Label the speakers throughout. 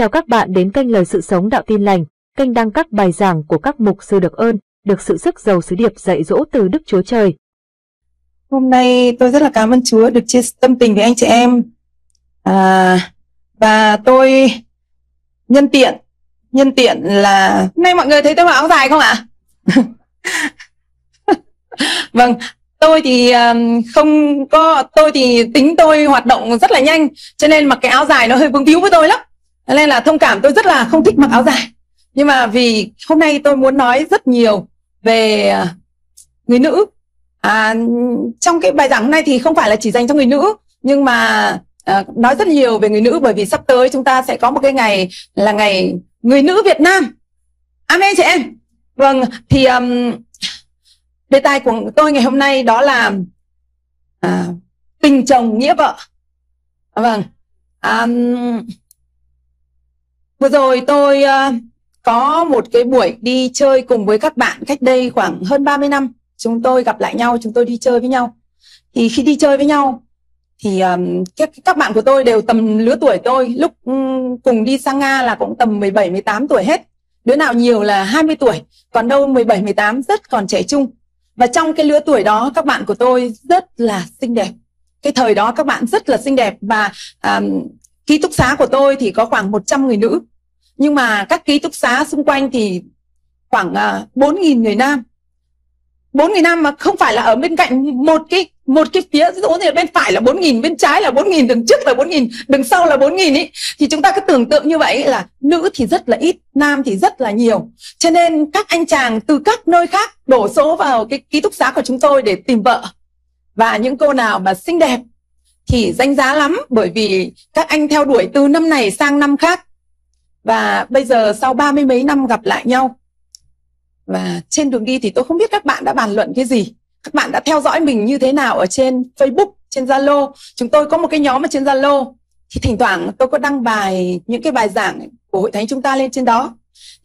Speaker 1: Chào các bạn đến kênh Lời Sự Sống Đạo Tin Lành, kênh đăng các bài giảng của các mục sư được ơn, được sự sức giàu sứ điệp dạy dỗ từ Đức Chúa Trời.
Speaker 2: Hôm nay tôi rất là cảm ơn Chúa được chia tâm tình với anh chị em. À, và tôi nhân tiện, nhân tiện là hôm nay mọi người thấy tôi mặc áo dài không ạ? vâng, tôi thì à, không có tôi thì tính tôi hoạt động rất là nhanh cho nên mặc cái áo dài nó hơi vướng víu với tôi lắm nên là thông cảm tôi rất là không thích mặc áo dài. Nhưng mà vì hôm nay tôi muốn nói rất nhiều về à, người nữ. À, trong cái bài giảng hôm nay thì không phải là chỉ dành cho người nữ nhưng mà à, nói rất nhiều về người nữ bởi vì sắp tới chúng ta sẽ có một cái ngày là ngày người nữ Việt Nam. Amen chị em. Vâng thì um, đề tài của tôi ngày hôm nay đó là à, tình chồng nghĩa vợ. Vâng um, Vừa rồi tôi uh, có một cái buổi đi chơi cùng với các bạn cách đây khoảng hơn 30 năm. Chúng tôi gặp lại nhau, chúng tôi đi chơi với nhau. Thì khi đi chơi với nhau thì um, các các bạn của tôi đều tầm lứa tuổi tôi, lúc um, cùng đi sang Nga là cũng tầm 17 18 tuổi hết. Đứa nào nhiều là 20 tuổi, còn đâu 17 18 rất còn trẻ trung. Và trong cái lứa tuổi đó các bạn của tôi rất là xinh đẹp. Cái thời đó các bạn rất là xinh đẹp và um, ký túc xá của tôi thì có khoảng 100 người nữ nhưng mà các ký túc xá xung quanh thì khoảng uh, nghìn 4.000 người nam. 4 người nam mà không phải là ở bên cạnh một cái một cái phía ví dụ như bên phải là 4.000 bên trái là 4.000 đằng trước là 4.000 đằng sau là 4.000 ý thì chúng ta cứ tưởng tượng như vậy là nữ thì rất là ít nam thì rất là nhiều. Cho nên các anh chàng từ các nơi khác đổ số vào cái ký túc xá của chúng tôi để tìm vợ. Và những cô nào mà xinh đẹp thì danh giá lắm bởi vì các anh theo đuổi từ năm này sang năm khác và bây giờ sau ba mươi mấy năm gặp lại nhau, và trên đường đi thì tôi không biết các bạn đã bàn luận cái gì. Các bạn đã theo dõi mình như thế nào ở trên Facebook, trên Zalo. Chúng tôi có một cái nhóm ở trên Zalo. Thì thỉnh thoảng tôi có đăng bài, những cái bài giảng của hội thánh chúng ta lên trên đó.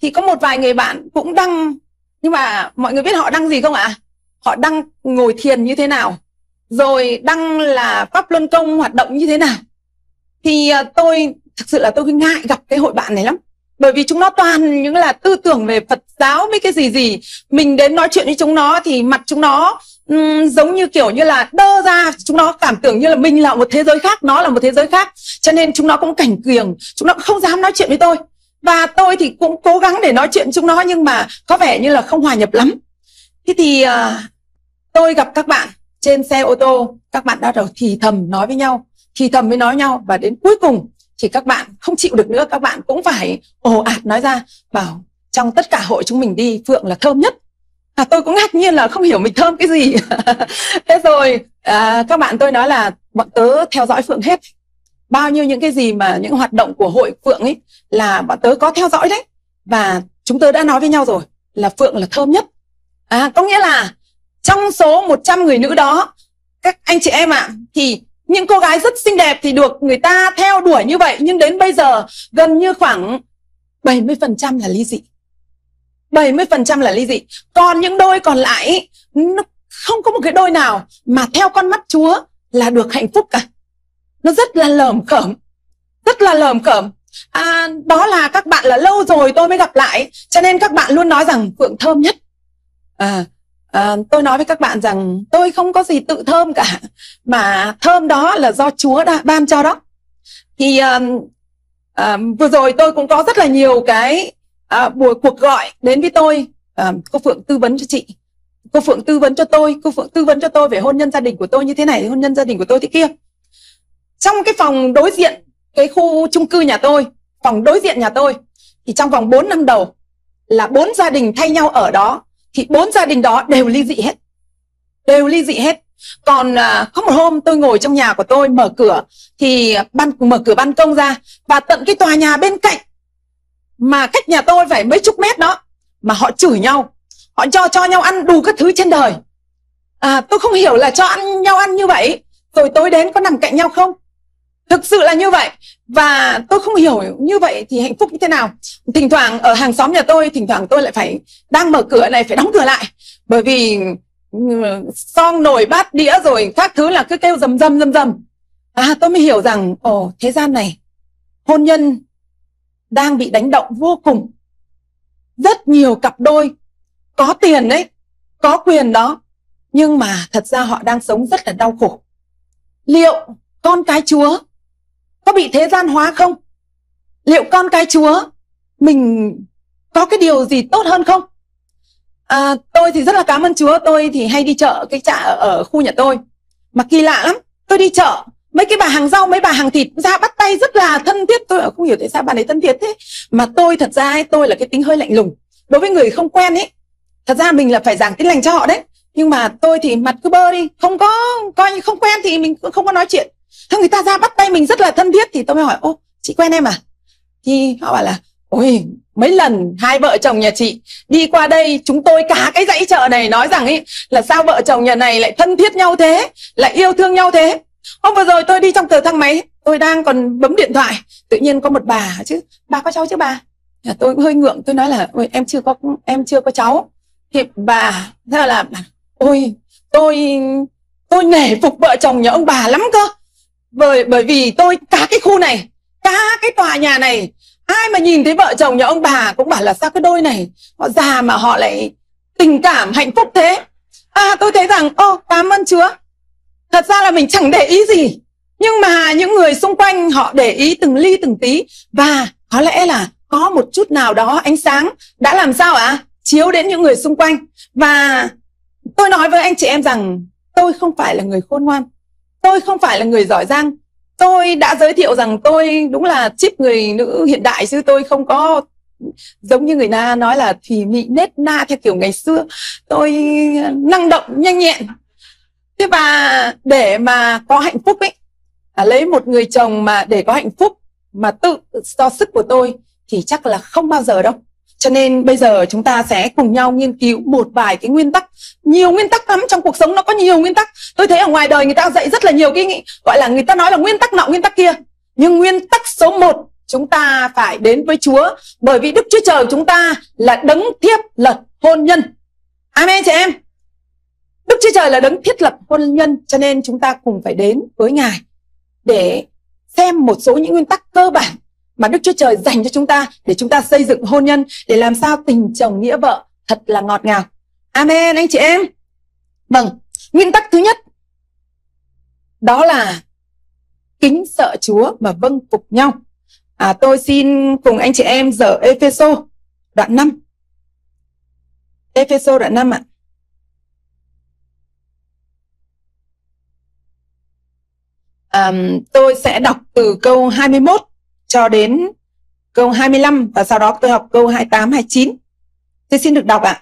Speaker 2: Thì có một vài người bạn cũng đăng, nhưng mà mọi người biết họ đăng gì không ạ? Họ đăng ngồi thiền như thế nào? Rồi đăng là pháp luân công hoạt động như thế nào? Thì ờ, tôi thực sự là tôi ngại gặp cái hội bạn này lắm. Bởi vì chúng nó toàn những là tư tưởng về Phật giáo mấy cái gì gì. Mình đến nói chuyện với chúng nó thì mặt chúng nó um, giống như kiểu như là đơ ra. Chúng nó cảm tưởng như là mình là một thế giới khác nó là một thế giới khác. Cho nên chúng nó cũng cảnh kiềng chúng nó không dám nói chuyện với tôi. Và tôi thì cũng cố gắng để nói chuyện chúng nó nhưng mà có vẻ như là không hòa nhập lắm. Thế thì uh, tôi gặp các bạn trên xe ô tô các bạn đã đầu thì thầm nói với nhau thì thầm mới nói nhau và đến cuối cùng thì các bạn không chịu được nữa các bạn cũng phải ồ ạt nói ra bảo trong tất cả hội chúng mình đi phượng là thơm nhất. À, tôi cũng ngạc nhiên là không hiểu mình thơm cái gì. Thế rồi à, các bạn tôi nói là bọn tớ theo dõi phượng hết. Bao nhiêu những cái gì mà những hoạt động của hội phượng ấy là bọn tớ có theo dõi đấy. Và chúng tớ đã nói với nhau rồi là phượng là thơm nhất. À có nghĩa là trong số 100 người nữ đó các anh chị em ạ à, thì những cô gái rất xinh đẹp thì được người ta theo đuổi như vậy nhưng đến bây giờ gần như khoảng 70% là ly dị. 70% là ly dị. Còn những đôi còn lại nó không có một cái đôi nào mà theo con mắt Chúa là được hạnh phúc cả. Nó rất là lởm cởm rất là lởm cởm. À, đó là các bạn là lâu rồi tôi mới gặp lại cho nên các bạn luôn nói rằng phượng thơm nhất. À, à, tôi nói với các bạn rằng tôi không có gì tự thơm cả mà thơm đó là do Chúa đã ban cho đó. Thì à, à, vừa rồi tôi cũng có rất là nhiều cái à, buổi cuộc gọi đến với tôi. À, cô Phượng tư vấn cho chị. Cô Phượng tư vấn cho tôi cô Phượng tư vấn cho tôi về hôn nhân gia đình của tôi như thế này hôn nhân gia đình của tôi thế kia. Trong cái phòng đối diện cái khu chung cư nhà tôi phòng đối diện nhà tôi thì trong vòng 4 năm đầu là bốn gia đình thay nhau ở đó thì bốn gia đình đó đều ly dị hết. Đều ly dị hết. Còn à, có một hôm tôi ngồi trong nhà của tôi mở cửa thì ban mở cửa ban công ra và tận cái tòa nhà bên cạnh mà cách nhà tôi phải mấy chục mét đó mà họ chửi nhau. Họ cho cho nhau ăn đủ các thứ trên đời. À tôi không hiểu là cho ăn nhau ăn như vậy. Rồi tối đến có nằm cạnh nhau không? Thực sự là như vậy. Và tôi không hiểu như vậy thì hạnh phúc như thế nào. Thỉnh thoảng ở hàng xóm nhà tôi, thỉnh thoảng tôi lại phải đang mở cửa này, phải đóng cửa lại. Bởi vì ừ, son nồi bát đĩa rồi các thứ là cứ kêu rầm rầm rầm rầm. À tôi mới hiểu rằng, ồ, thế gian này, hôn nhân đang bị đánh động vô cùng. Rất nhiều cặp đôi có tiền đấy, có quyền đó, nhưng mà thật ra họ đang sống rất là đau khổ. Liệu con cái chúa có bị thế gian hóa không? Liệu con cái chúa mình có cái điều gì tốt hơn không? À, tôi thì rất là cảm ơn chúa. Tôi thì hay đi chợ cái chợ ở khu nhà tôi. Mà kỳ lạ lắm tôi đi chợ mấy cái bà hàng rau mấy bà hàng thịt ra bắt tay rất là thân thiết. Tôi không hiểu tại sao bà ấy thân thiết thế. Mà tôi thật ra ấy, tôi là cái tính hơi lạnh lùng. Đối với người không quen ấy thật ra mình là phải giảng tin lành cho họ đấy. Nhưng mà tôi thì mặt cứ bơ đi không có coi như không quen thì mình cũng không có nói chuyện thế người ta ra bắt tay mình rất là thân thiết? Thì tôi mới hỏi, ô, chị quen em à? Thì họ bảo là, ôi, mấy lần hai vợ chồng nhà chị đi qua đây, chúng tôi cả cái dãy chợ này nói rằng ấy là sao vợ chồng nhà này lại thân thiết nhau thế, lại yêu thương nhau thế. Hôm vừa rồi tôi đi trong tờ thang máy, tôi đang còn bấm điện thoại, tự nhiên có một bà chứ? Bà có cháu chứ bà? Tôi hơi ngượng, tôi nói là, ôi, em chưa có, em chưa có cháu. Thì bà thế là ôi, tôi tôi nể phục vợ chồng nhà ông bà lắm cơ bởi bởi vì tôi, cả cái khu này, cả cái tòa nhà này, ai mà nhìn thấy vợ chồng nhà ông bà cũng bảo là sao cái đôi này, họ già mà họ lại tình cảm hạnh phúc thế. À tôi thấy rằng, ô, cảm ơn chúa. Thật ra là mình chẳng để ý gì, nhưng mà những người xung quanh họ để ý từng ly từng tí, và có lẽ là có một chút nào đó ánh sáng đã làm sao ạ? À? chiếu đến những người xung quanh. Và tôi nói với anh chị em rằng, tôi không phải là người khôn ngoan tôi không phải là người giỏi giang. Tôi đã giới thiệu rằng tôi đúng là chip người nữ hiện đại chứ tôi không có giống như người na nói là thùy mị nết na theo kiểu ngày xưa. Tôi ờ, năng động nhanh nhẹn. Thế và để mà có hạnh phúc ấy à, lấy một người chồng mà để có hạnh phúc mà tự do sức của tôi thì chắc là không bao giờ đâu cho nên bây giờ chúng ta sẽ cùng nhau nghiên cứu một vài cái nguyên tắc. Nhiều nguyên tắc lắm, trong cuộc sống nó có nhiều nguyên tắc. Tôi thấy ở ngoài đời người ta dạy rất là nhiều cái gọi là người ta nói là nguyên tắc nọ, nguyên tắc kia. Nhưng nguyên tắc số 1 chúng ta phải đến với Chúa. Bởi vì Đức Chúa Trời chúng ta là đấng thiết lập hôn nhân. Amen, chị em. Đức Chúa Trời là đấng thiết lập hôn nhân, cho nên chúng ta cùng phải đến với Ngài để xem một số những nguyên tắc cơ bản mà Đức Chúa Trời dành cho chúng ta để chúng ta xây dựng hôn nhân để làm sao tình chồng nghĩa vợ thật là ngọt ngào. Amen anh chị em. Vâng, nguyên tắc thứ nhất đó là kính sợ Chúa mà vâng phục nhau. À, tôi xin cùng anh chị em dở Epheso đoạn 5. Epheso đoạn 5 ạ. À, tôi sẽ đọc từ câu 21 cho đến câu 25 và sau đó tôi học câu 28, 29. Tôi xin được đọc ạ.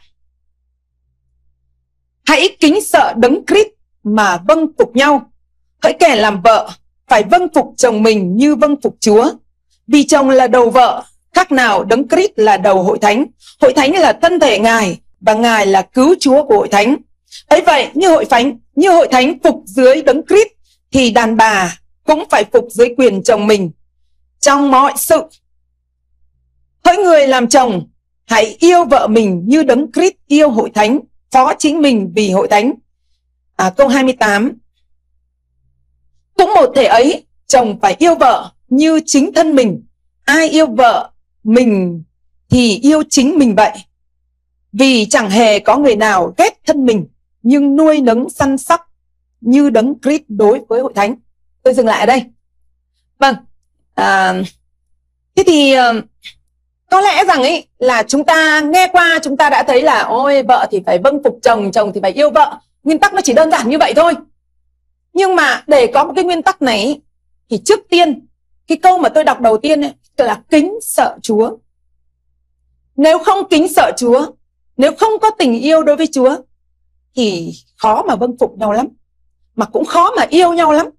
Speaker 2: Hãy kính sợ đấng Christ mà vâng phục nhau. Hỡi kẻ làm vợ, phải vâng phục chồng mình như vâng phục Chúa. Vì chồng là đầu vợ, khác nào đấng Christ là đầu hội thánh. Hội thánh là thân thể Ngài và Ngài là cứu Chúa của hội thánh. ấy vậy như hội thánh, như hội thánh phục dưới đấng Christ thì đàn bà cũng phải phục dưới quyền chồng mình trong mọi sự. Hỡi người làm chồng, hãy yêu vợ mình như đấng Christ yêu hội thánh, phó chính mình vì hội thánh. À, câu 28 Cũng một thể ấy, chồng phải yêu vợ như chính thân mình. Ai yêu vợ mình thì yêu chính mình vậy. Vì chẳng hề có người nào ghét thân mình, nhưng nuôi nấng săn sóc như đấng Christ đối với hội thánh. Tôi dừng lại ở đây. Vâng, à, thế thì có lẽ rằng ấy là chúng ta nghe qua chúng ta đã thấy là ôi vợ thì phải vâng phục chồng chồng thì phải yêu vợ. Nguyên tắc nó chỉ đơn giản như vậy thôi. Nhưng mà để có một cái nguyên tắc này thì trước tiên cái câu mà tôi đọc đầu tiên ấy, là kính sợ Chúa. Nếu không kính sợ Chúa nếu không có tình yêu đối với Chúa thì khó mà vâng phục nhau lắm mà cũng khó mà yêu nhau lắm.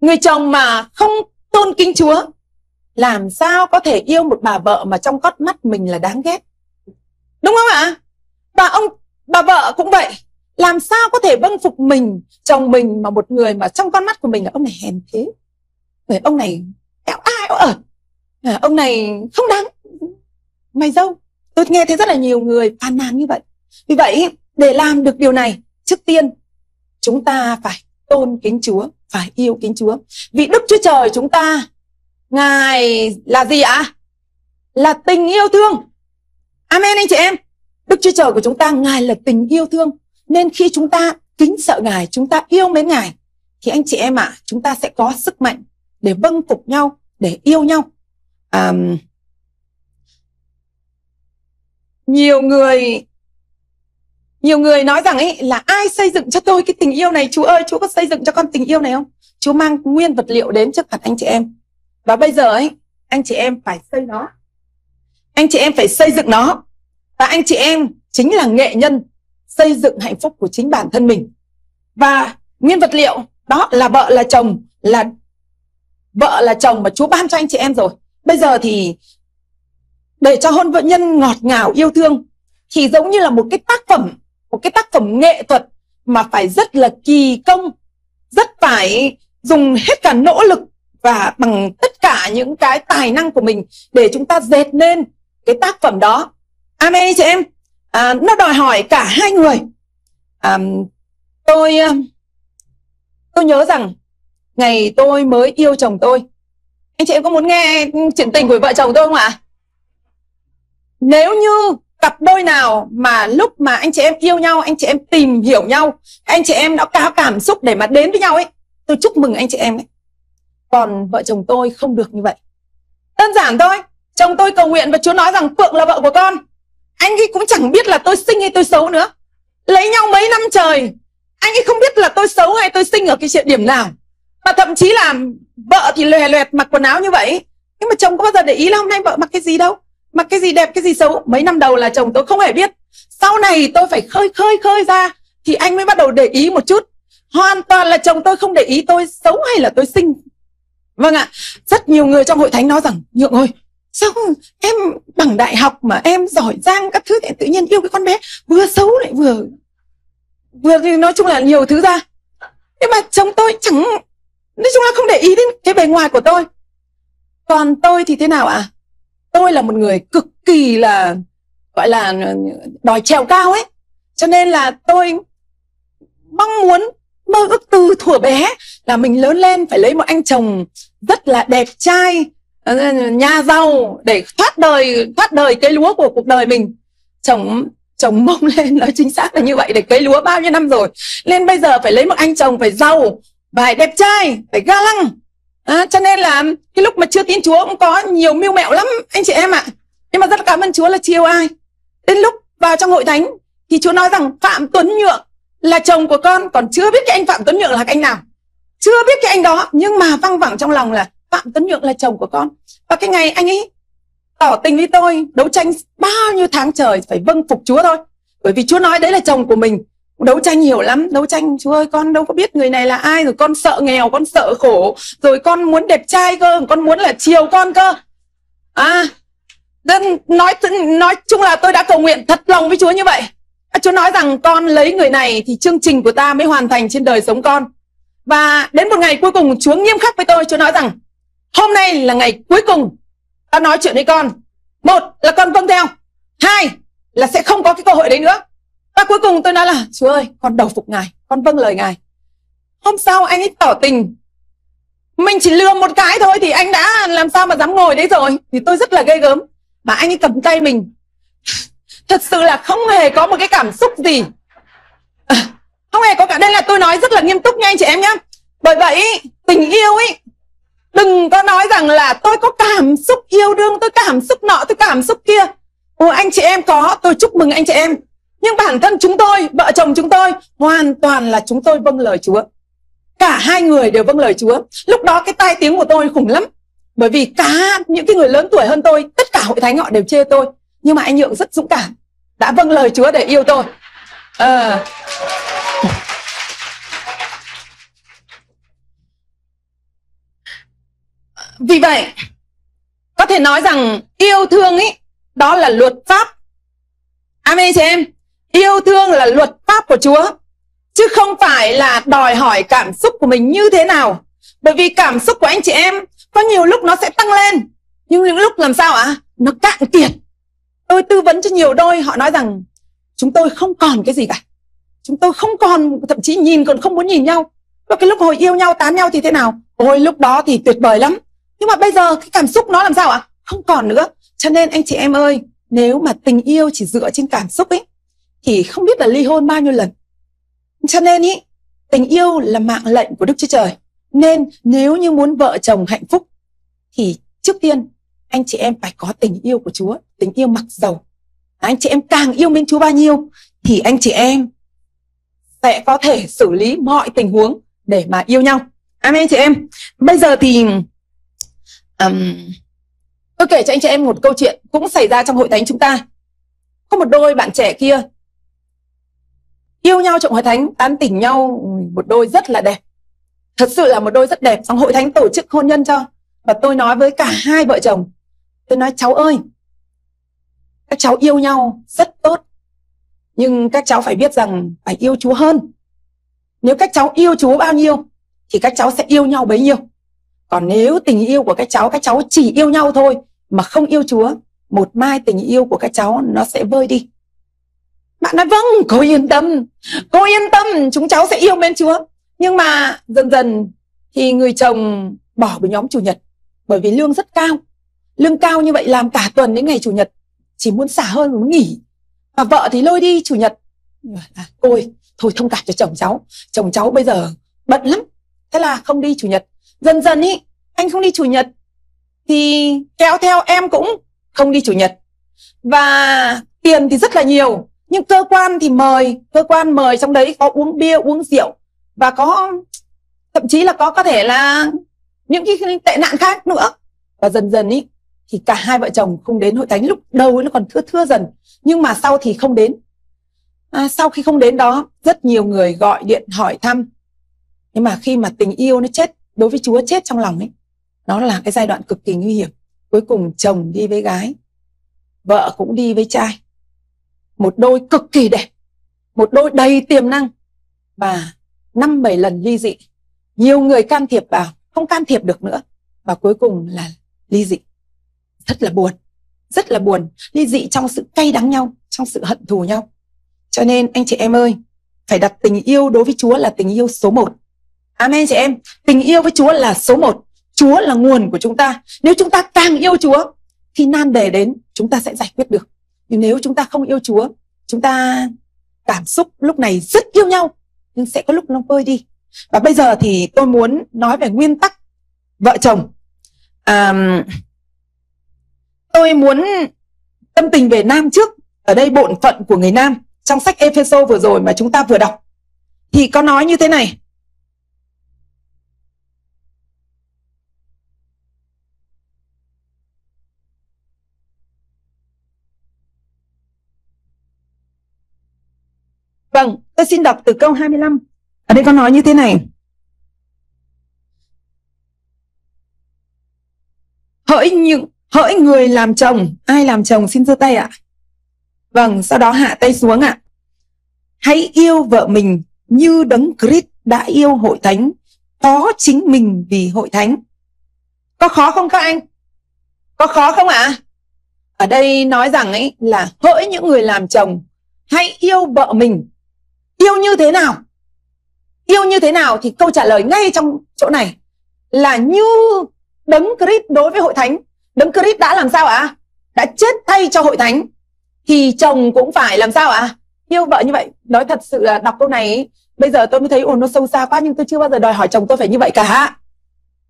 Speaker 2: Người chồng mà không tôn kính Chúa. Làm sao có thể yêu một bà vợ mà trong con mắt mình là đáng ghét? Đúng không ạ? Bà ông bà vợ cũng vậy. Làm sao có thể vâng phục mình chồng mình mà một người mà trong con mắt của mình là ông này hèn thế? Người ông này éo ai ở? À, ông này không đáng. Mày dâu tôi nghe thấy rất là nhiều người phàn nàn như vậy. Vì vậy để làm được điều này trước tiên chúng ta phải tôn kính chúa phải yêu kính chúa. Vì đức chúa trời chúng ta ngài là gì ạ? Là tình yêu thương. Amen anh chị em. Đức chúa trời của chúng ta ngài là tình yêu thương. Nên khi chúng ta kính sợ ngài chúng ta yêu mến ngài thì anh chị em ạ à, chúng ta sẽ có sức mạnh để vâng phục nhau để yêu nhau. À, nhiều người nhiều người nói rằng ấy, là ai xây dựng cho tôi cái tình yêu này? Chúa ơi, Chúa có xây dựng cho con tình yêu này không? Chúa mang nguyên vật liệu đến trước mặt anh chị em. Và bây giờ ấy, anh chị em phải xây nó. Anh chị em phải xây dựng nó. Và anh chị em chính là nghệ nhân xây dựng hạnh phúc của chính bản thân mình. Và nguyên vật liệu, đó là vợ, là chồng, là vợ, là chồng mà Chúa ban cho anh chị em rồi. Bây giờ thì để cho hôn vợ nhân ngọt ngào, yêu thương, thì giống như là một cái tác phẩm một cái tác phẩm nghệ thuật mà phải rất là kỳ công rất phải dùng hết cả nỗ lực và bằng tất cả những cái tài năng của mình để chúng ta dệt nên cái tác phẩm đó. Amen chị em. À, nó đòi hỏi cả hai người. À, tôi à, tôi nhớ rằng ngày tôi mới yêu chồng tôi. Anh chị em có muốn nghe chuyện tình của vợ chồng tôi không ạ? Nếu như cặp đôi nào mà lúc mà anh chị em yêu nhau, anh chị em tìm hiểu nhau, anh chị em đã có cảm xúc để mà đến với nhau ấy, tôi chúc mừng anh chị em ấy. Còn vợ chồng tôi không được như vậy. Đơn giản thôi, chồng tôi cầu nguyện và chúa nói rằng phượng là vợ của con. Anh ấy cũng chẳng biết là tôi xinh hay tôi xấu nữa. Lấy nhau mấy năm trời, anh ấy không biết là tôi xấu hay tôi xinh ở cái chuyện điểm nào. Mà thậm chí là vợ thì lòe loẹt mặc quần áo như vậy. Nhưng mà chồng có bao giờ để ý là hôm nay vợ mặc cái gì đâu? Mặc cái gì đẹp, cái gì xấu? Mấy năm đầu là chồng tôi không hề biết. Sau này tôi phải khơi khơi khơi ra, thì anh mới bắt đầu để ý một chút. Hoàn toàn là chồng tôi không để ý tôi xấu hay là tôi xinh. Vâng ạ. Rất nhiều người trong hội thánh nói rằng, nhượng ơi, sao em bằng đại học mà em giỏi giang các thứ thì tự nhiên yêu cái con bé? Vừa xấu lại vừa vừa thì nói chung là nhiều thứ ra. Nhưng mà chồng tôi chẳng, nói chung là không để ý đến cái bề ngoài của tôi. Còn tôi thì thế nào ạ? à? Tôi là một người cực kỳ là, gọi là, đòi trèo cao ấy. Cho nên là tôi mong muốn, mơ ước từ thuở bé là mình lớn lên phải lấy một anh chồng rất là đẹp trai ờ, nhà giàu để thoát đời thoát đời cây lúa của cuộc đời mình. Chồng chồng mông lên, nói chính xác là như vậy, để cây lúa bao nhiêu năm rồi. Nên bây giờ phải lấy một anh chồng phải giàu, phải đẹp trai, phải ga lăng à, cho nên là cái lúc mà chưa tin Chúa cũng có nhiều mưu mẹo lắm anh chị em ạ. À. nhưng mà rất cảm ơn Chúa là chiều ai. Đến lúc vào trong hội thánh thì Chúa nói rằng Phạm Tuấn Nhượng là chồng của con còn chưa biết cái anh Phạm Tuấn Nhượng là cái anh nào. Chưa biết cái anh đó nhưng mà văng vẳng trong lòng là Phạm Tuấn Nhượng là chồng của con. Và cái ngày anh ấy tỏ tình với tôi đấu tranh bao nhiêu tháng trời phải vâng phục Chúa thôi. Bởi vì Chúa nói đấy là chồng của mình đấu tranh nhiều lắm, đấu tranh, chúa ơi, con đâu có biết người này là ai, rồi con sợ nghèo, con sợ khổ, rồi con muốn đẹp trai cơ, con muốn là chiều con cơ. À nói nói chung là tôi đã cầu nguyện thật lòng với chúa như vậy. À, chúa nói rằng con lấy người này thì chương trình của ta mới hoàn thành trên đời sống con. Và đến một ngày cuối cùng, chúa nghiêm khắc với tôi, chúa nói rằng, hôm nay là ngày cuối cùng ta nói chuyện với con. Một là con vâng theo, hai là sẽ không có cái cơ hội đấy nữa và cuối cùng tôi nói là Chúa ơi con đầu phục ngài Con vâng lời ngài. Hôm sau anh ấy tỏ tình. Mình chỉ lừa một cái thôi Thì anh đã làm sao mà dám ngồi đấy rồi. Thì tôi rất là ghê gớm. Mà anh ấy cầm tay mình. Thật sự là không hề có một cái cảm xúc gì. À, Không hề có cả. Đây là tôi nói rất là nghiêm túc nha anh chị em nhé Bởi vậy tình yêu ấy Đừng có nói rằng là tôi có cảm xúc yêu đương Tôi cảm xúc nọ tôi cảm xúc kia. Ồ anh chị em có Tôi chúc mừng anh chị em nhưng bản thân chúng tôi, vợ chồng chúng tôi Hoàn toàn là chúng tôi vâng lời Chúa. Cả hai người đều vâng lời Chúa. Lúc đó cái tai tiếng của tôi khủng lắm. Bởi vì cả những cái người lớn tuổi hơn tôi Tất cả hội thánh họ đều chê tôi. Nhưng mà anh Nhượng rất dũng cảm Đã vâng lời Chúa để yêu tôi. À. Vì vậy Có thể nói rằng yêu thương ấy Đó là luật pháp. Amen chị em. Yêu thương là luật pháp của Chúa, Chứ không phải là đòi hỏi cảm xúc của mình như thế nào. Bởi vì cảm xúc của anh chị em, Có nhiều lúc nó sẽ tăng lên, Nhưng những lúc làm sao ạ? À? Nó cạn kiệt. Tôi tư vấn cho nhiều đôi, họ nói rằng, Chúng tôi không còn cái gì cả. Chúng tôi không còn, Thậm chí nhìn còn không muốn nhìn nhau. Và cái lúc hồi yêu nhau, tán nhau thì thế nào? Ôi, lúc đó thì tuyệt vời lắm. Nhưng mà bây giờ cái cảm xúc nó làm sao ạ? À? Không còn nữa. Cho nên anh chị em ơi, nếu mà tình yêu chỉ dựa trên cảm xúc ấy thì không biết là ly hôn bao nhiêu lần. Cho nên ý tình yêu là mạng lệnh của đức chúa trời. Nên nếu như muốn vợ chồng hạnh phúc thì trước tiên anh chị em phải có tình yêu của chúa tình yêu mặc dầu. Anh chị em càng yêu mến chúa bao nhiêu thì anh chị em sẽ có thể xử lý mọi tình huống để mà yêu nhau. Amen chị em. Bây giờ thì um, tôi kể cho anh chị em một câu chuyện cũng xảy ra trong hội thánh chúng ta. Có một đôi bạn trẻ kia yêu nhau trong hội thánh, tán tỉnh nhau một đôi rất là đẹp. Thật sự là một đôi rất đẹp. Xong hội thánh tổ chức hôn nhân cho và tôi nói với cả hai vợ chồng, tôi nói, cháu ơi, các cháu yêu nhau rất tốt, nhưng các cháu phải biết rằng phải yêu chúa hơn. Nếu các cháu yêu chúa bao nhiêu thì các cháu sẽ yêu nhau bấy nhiêu. Còn nếu tình yêu của các cháu các cháu chỉ yêu nhau thôi mà không yêu chúa, một mai tình yêu của các cháu nó sẽ vơi đi bạn nói vâng cô yên tâm. Cô yên tâm chúng cháu sẽ yêu mến chúa. Nhưng mà dần dần thì người chồng bỏ với nhóm chủ nhật bởi vì lương rất cao. Lương cao như vậy làm cả tuần đến ngày chủ nhật chỉ muốn xả hơn muốn nghỉ. Và vợ thì lôi đi chủ nhật. À, cô ơi thôi thông cảm cho chồng cháu. Chồng cháu bây giờ bận lắm thế là không đi chủ nhật. Dần dần ý anh không đi chủ nhật thì kéo theo em cũng không đi chủ nhật. Và tiền thì rất là nhiều nhưng cơ quan thì mời cơ quan mời trong đấy có uống bia uống rượu và có thậm chí là có có thể là những cái tệ nạn khác nữa. Và dần dần ý thì cả hai vợ chồng không đến hội thánh lúc đầu nó còn thưa thưa dần nhưng mà sau thì không đến. À, sau khi không đến đó rất nhiều người gọi điện hỏi thăm. Nhưng mà khi mà tình yêu nó chết đối với chúa chết trong lòng ấy nó là cái giai đoạn cực kỳ nguy hiểm. Cuối cùng chồng đi với gái vợ cũng đi với trai một đôi cực kỳ đẹp. Một đôi đầy tiềm năng. Và năm bảy lần ly dị. Nhiều người can thiệp vào, không can thiệp được nữa. Và cuối cùng là ly dị. Rất là buồn. Rất là buồn. Ly dị trong sự cay đắng nhau, trong sự hận thù nhau. Cho nên anh chị em ơi, phải đặt tình yêu đối với chúa là tình yêu số một. Amen chị em. Tình yêu với chúa là số một. Chúa là nguồn của chúng ta. Nếu chúng ta càng yêu chúa, khi nan đề đến, chúng ta sẽ giải quyết được nhưng nếu chúng ta không yêu chúa chúng ta cảm xúc lúc này rất yêu nhau nhưng sẽ có lúc nó vơi đi. Và bây giờ thì tôi muốn nói về nguyên tắc vợ chồng. À, tôi muốn tâm tình về nam trước ở đây bổn phận của người nam. Trong sách Epheso vừa rồi mà chúng ta vừa đọc thì có nói như thế này. Vâng, tôi xin đọc từ câu 25. Ở đây có nói như thế này. Hỡi những hỡi người làm chồng, ai làm chồng xin giơ tay ạ. Vâng, sau đó hạ tay xuống ạ. Hãy yêu vợ mình như đấng Christ đã yêu hội thánh, có chính mình vì hội thánh. Có khó không các anh? Có khó không ạ? Ở đây nói rằng ấy là hỡi những người làm chồng, hãy yêu vợ mình yêu như thế nào? Yêu như thế nào thì câu trả lời ngay trong chỗ này là như đấng Christ đối với hội thánh. Đấng Christ đã làm sao ạ? À? đã chết thay cho hội thánh. Thì chồng cũng phải làm sao ạ? À? yêu vợ như vậy. Nói thật sự là đọc câu này, bây giờ tôi mới thấy, ồ, nó sâu xa quá, nhưng tôi chưa bao giờ đòi hỏi chồng tôi phải như vậy cả.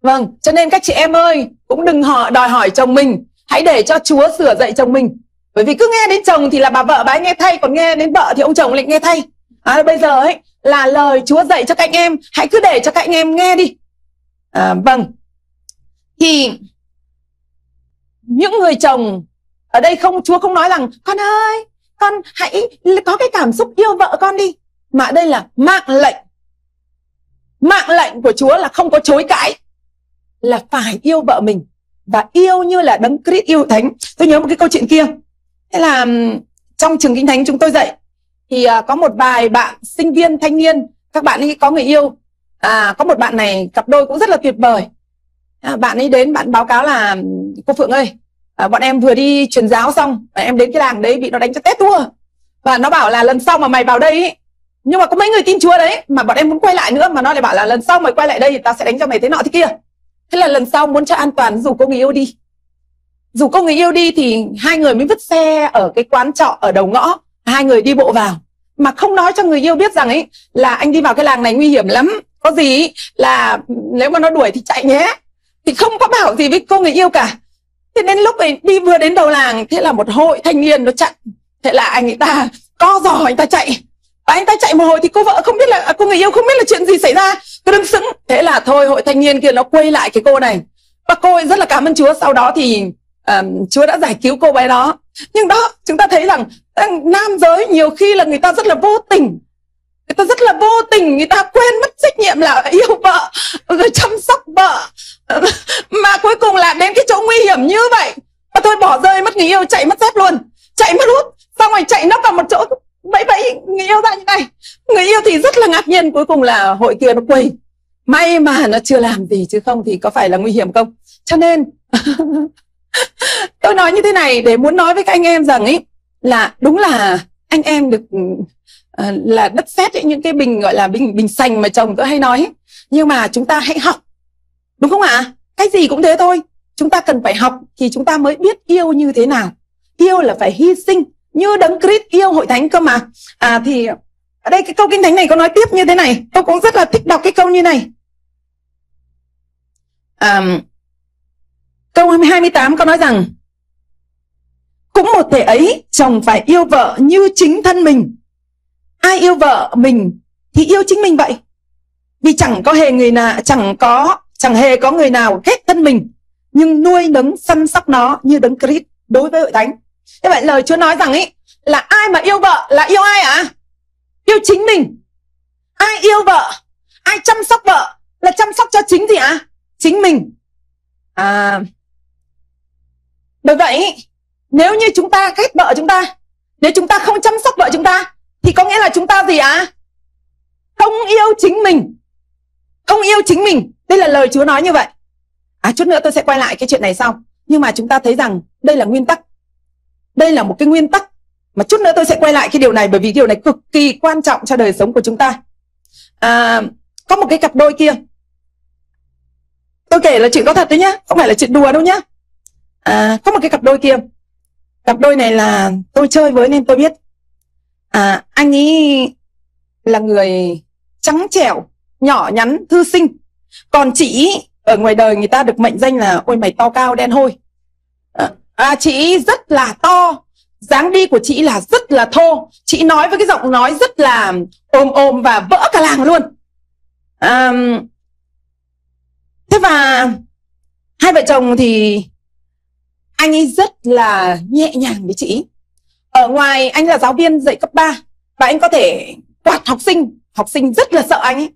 Speaker 2: Vâng cho nên các chị em ơi, cũng đừng họ đòi hỏi chồng mình. Hãy để cho chúa sửa dạy chồng mình. Bởi vì cứ nghe đến chồng thì là bà vợ bà ấy nghe thay, còn nghe đến vợ thì ông chồng lại nghe thay à, bây giờ ấy là lời Chúa dạy cho các anh em. Hãy cứ để cho các anh em nghe đi. À, vâng. Thì những người chồng ở đây không Chúa không nói rằng con ơi con hãy có cái cảm xúc yêu vợ con đi. Mà đây là mạng lệnh. Mạng lệnh của Chúa là không có chối cãi là phải yêu vợ mình. Và yêu như là đấng Christ yêu thánh. Tôi nhớ một cái câu chuyện kia. Thế là trong trường kinh thánh chúng tôi dạy thì uh, có một vài bạn sinh viên thanh niên các bạn ấy có người yêu. À có một bạn này cặp đôi cũng rất là tuyệt vời. À, bạn ấy đến bạn báo cáo là cô phượng ơi à, bọn em vừa đi truyền giáo xong à, em đến cái làng đấy bị nó đánh cho tét thua và nó bảo là lần sau mà mày vào đây ấy, nhưng mà có mấy người tin chúa đấy mà bọn em muốn quay lại nữa mà nó lại bảo là lần sau mày quay lại đây thì tao sẽ đánh cho mày thế nọ thế kia. Thế là lần sau muốn cho an toàn dù cô người yêu đi. Dù cô người yêu đi thì hai người mới vứt xe ở cái quán trọ ở đầu ngõ hai người đi bộ vào. Mà không nói cho người yêu biết rằng ấy là anh đi vào cái làng này nguy hiểm lắm. Có gì là nếu mà nó đuổi thì chạy nhé. Thì không có bảo gì với cô người yêu cả. Thế đến lúc ấy đi vừa đến đầu làng thế là một hội thanh niên nó chặn thế là anh ấy ta co giò anh ta chạy. Và anh ta chạy một hồi thì cô vợ không biết là à, cô người yêu không biết là chuyện gì xảy ra. Cứ đứng sững. Thế là thôi hội thanh niên kia nó quay lại cái cô này. Và cô ấy rất là cảm ơn chúa. Sau đó thì um, chúa đã giải cứu cô bé đó. Nhưng đó chúng ta thấy rằng nam giới nhiều khi là người ta rất là vô tình. Người ta rất là vô tình người ta quên mất trách nhiệm là yêu vợ rồi chăm sóc vợ. Mà cuối cùng là đến cái chỗ nguy hiểm như vậy. Mà thôi bỏ rơi mất người yêu chạy mất dép luôn. Chạy mất hút. Xong rồi chạy nấp vào một chỗ bẫy bẫy người yêu ra như này. Người yêu thì rất là ngạc nhiên cuối cùng là hội kia nó quỳ, may mà nó chưa làm gì chứ không thì có phải là nguy hiểm không? Cho nên tôi nói như thế này để muốn nói với các anh em rằng ấy là đúng là anh em được ờ, là đất sét ấy, những cái bình gọi là bình bình sành mà chồng tôi hay nói ấy. nhưng mà chúng ta hãy học. Đúng không ạ? À? cái gì cũng thế thôi. Chúng ta cần phải học thì chúng ta mới biết yêu như thế nào. Yêu là phải hy sinh. Như đấng Christ yêu hội thánh cơ mà. À thì ở đây cái câu kinh thánh này có nói tiếp như thế này. Tôi cũng rất là thích đọc cái câu như này. À, câu 28 có nói rằng cũng một thể ấy chồng phải yêu vợ như chính thân mình ai yêu vợ mình thì yêu chính mình vậy vì chẳng có hề người nào chẳng có chẳng hề có người nào ghét thân mình nhưng nuôi nấng săn sóc nó như đấng Christ đối với hội thánh Thế vậy lời Chúa nói rằng ấy là ai mà yêu vợ là yêu ai? À? Yêu chính mình. Ai yêu vợ, ai chăm sóc vợ là chăm sóc cho chính gì ạ? À? Chính mình. À bởi vậy nếu như chúng ta ghét vợ chúng ta, nếu chúng ta không chăm sóc vợ chúng ta thì có nghĩa là chúng ta gì ạ? À? Không yêu chính mình. Không yêu chính mình. Đây là lời Chúa nói như vậy. À chút nữa tôi sẽ quay lại cái chuyện này sau. Nhưng mà chúng ta thấy rằng đây là nguyên tắc đây là một cái nguyên tắc mà chút nữa tôi sẽ quay lại cái điều này bởi vì điều này cực kỳ quan trọng cho đời sống của chúng ta à, có một cái cặp đôi kia tôi kể là chuyện có thật đấy nhá không phải là chuyện đùa đâu nhá à, có một cái cặp đôi kia cặp đôi này là tôi chơi với nên tôi biết. À, anh ấy là người trắng trẻo nhỏ nhắn thư sinh. Còn chị ở ngoài đời người ta được mệnh danh là ôi mày to cao đen hôi. À, à, chị rất là to. Dáng đi của chị là rất là thô. Chị nói với cái giọng nói rất là ôm ôm và vỡ cả làng luôn. À, thế và hai vợ chồng thì anh ấy rất là nhẹ nhàng với chị ở ngoài, anh là giáo viên dạy cấp 3 và anh có thể quạt học sinh. Học sinh rất là sợ anh ấy.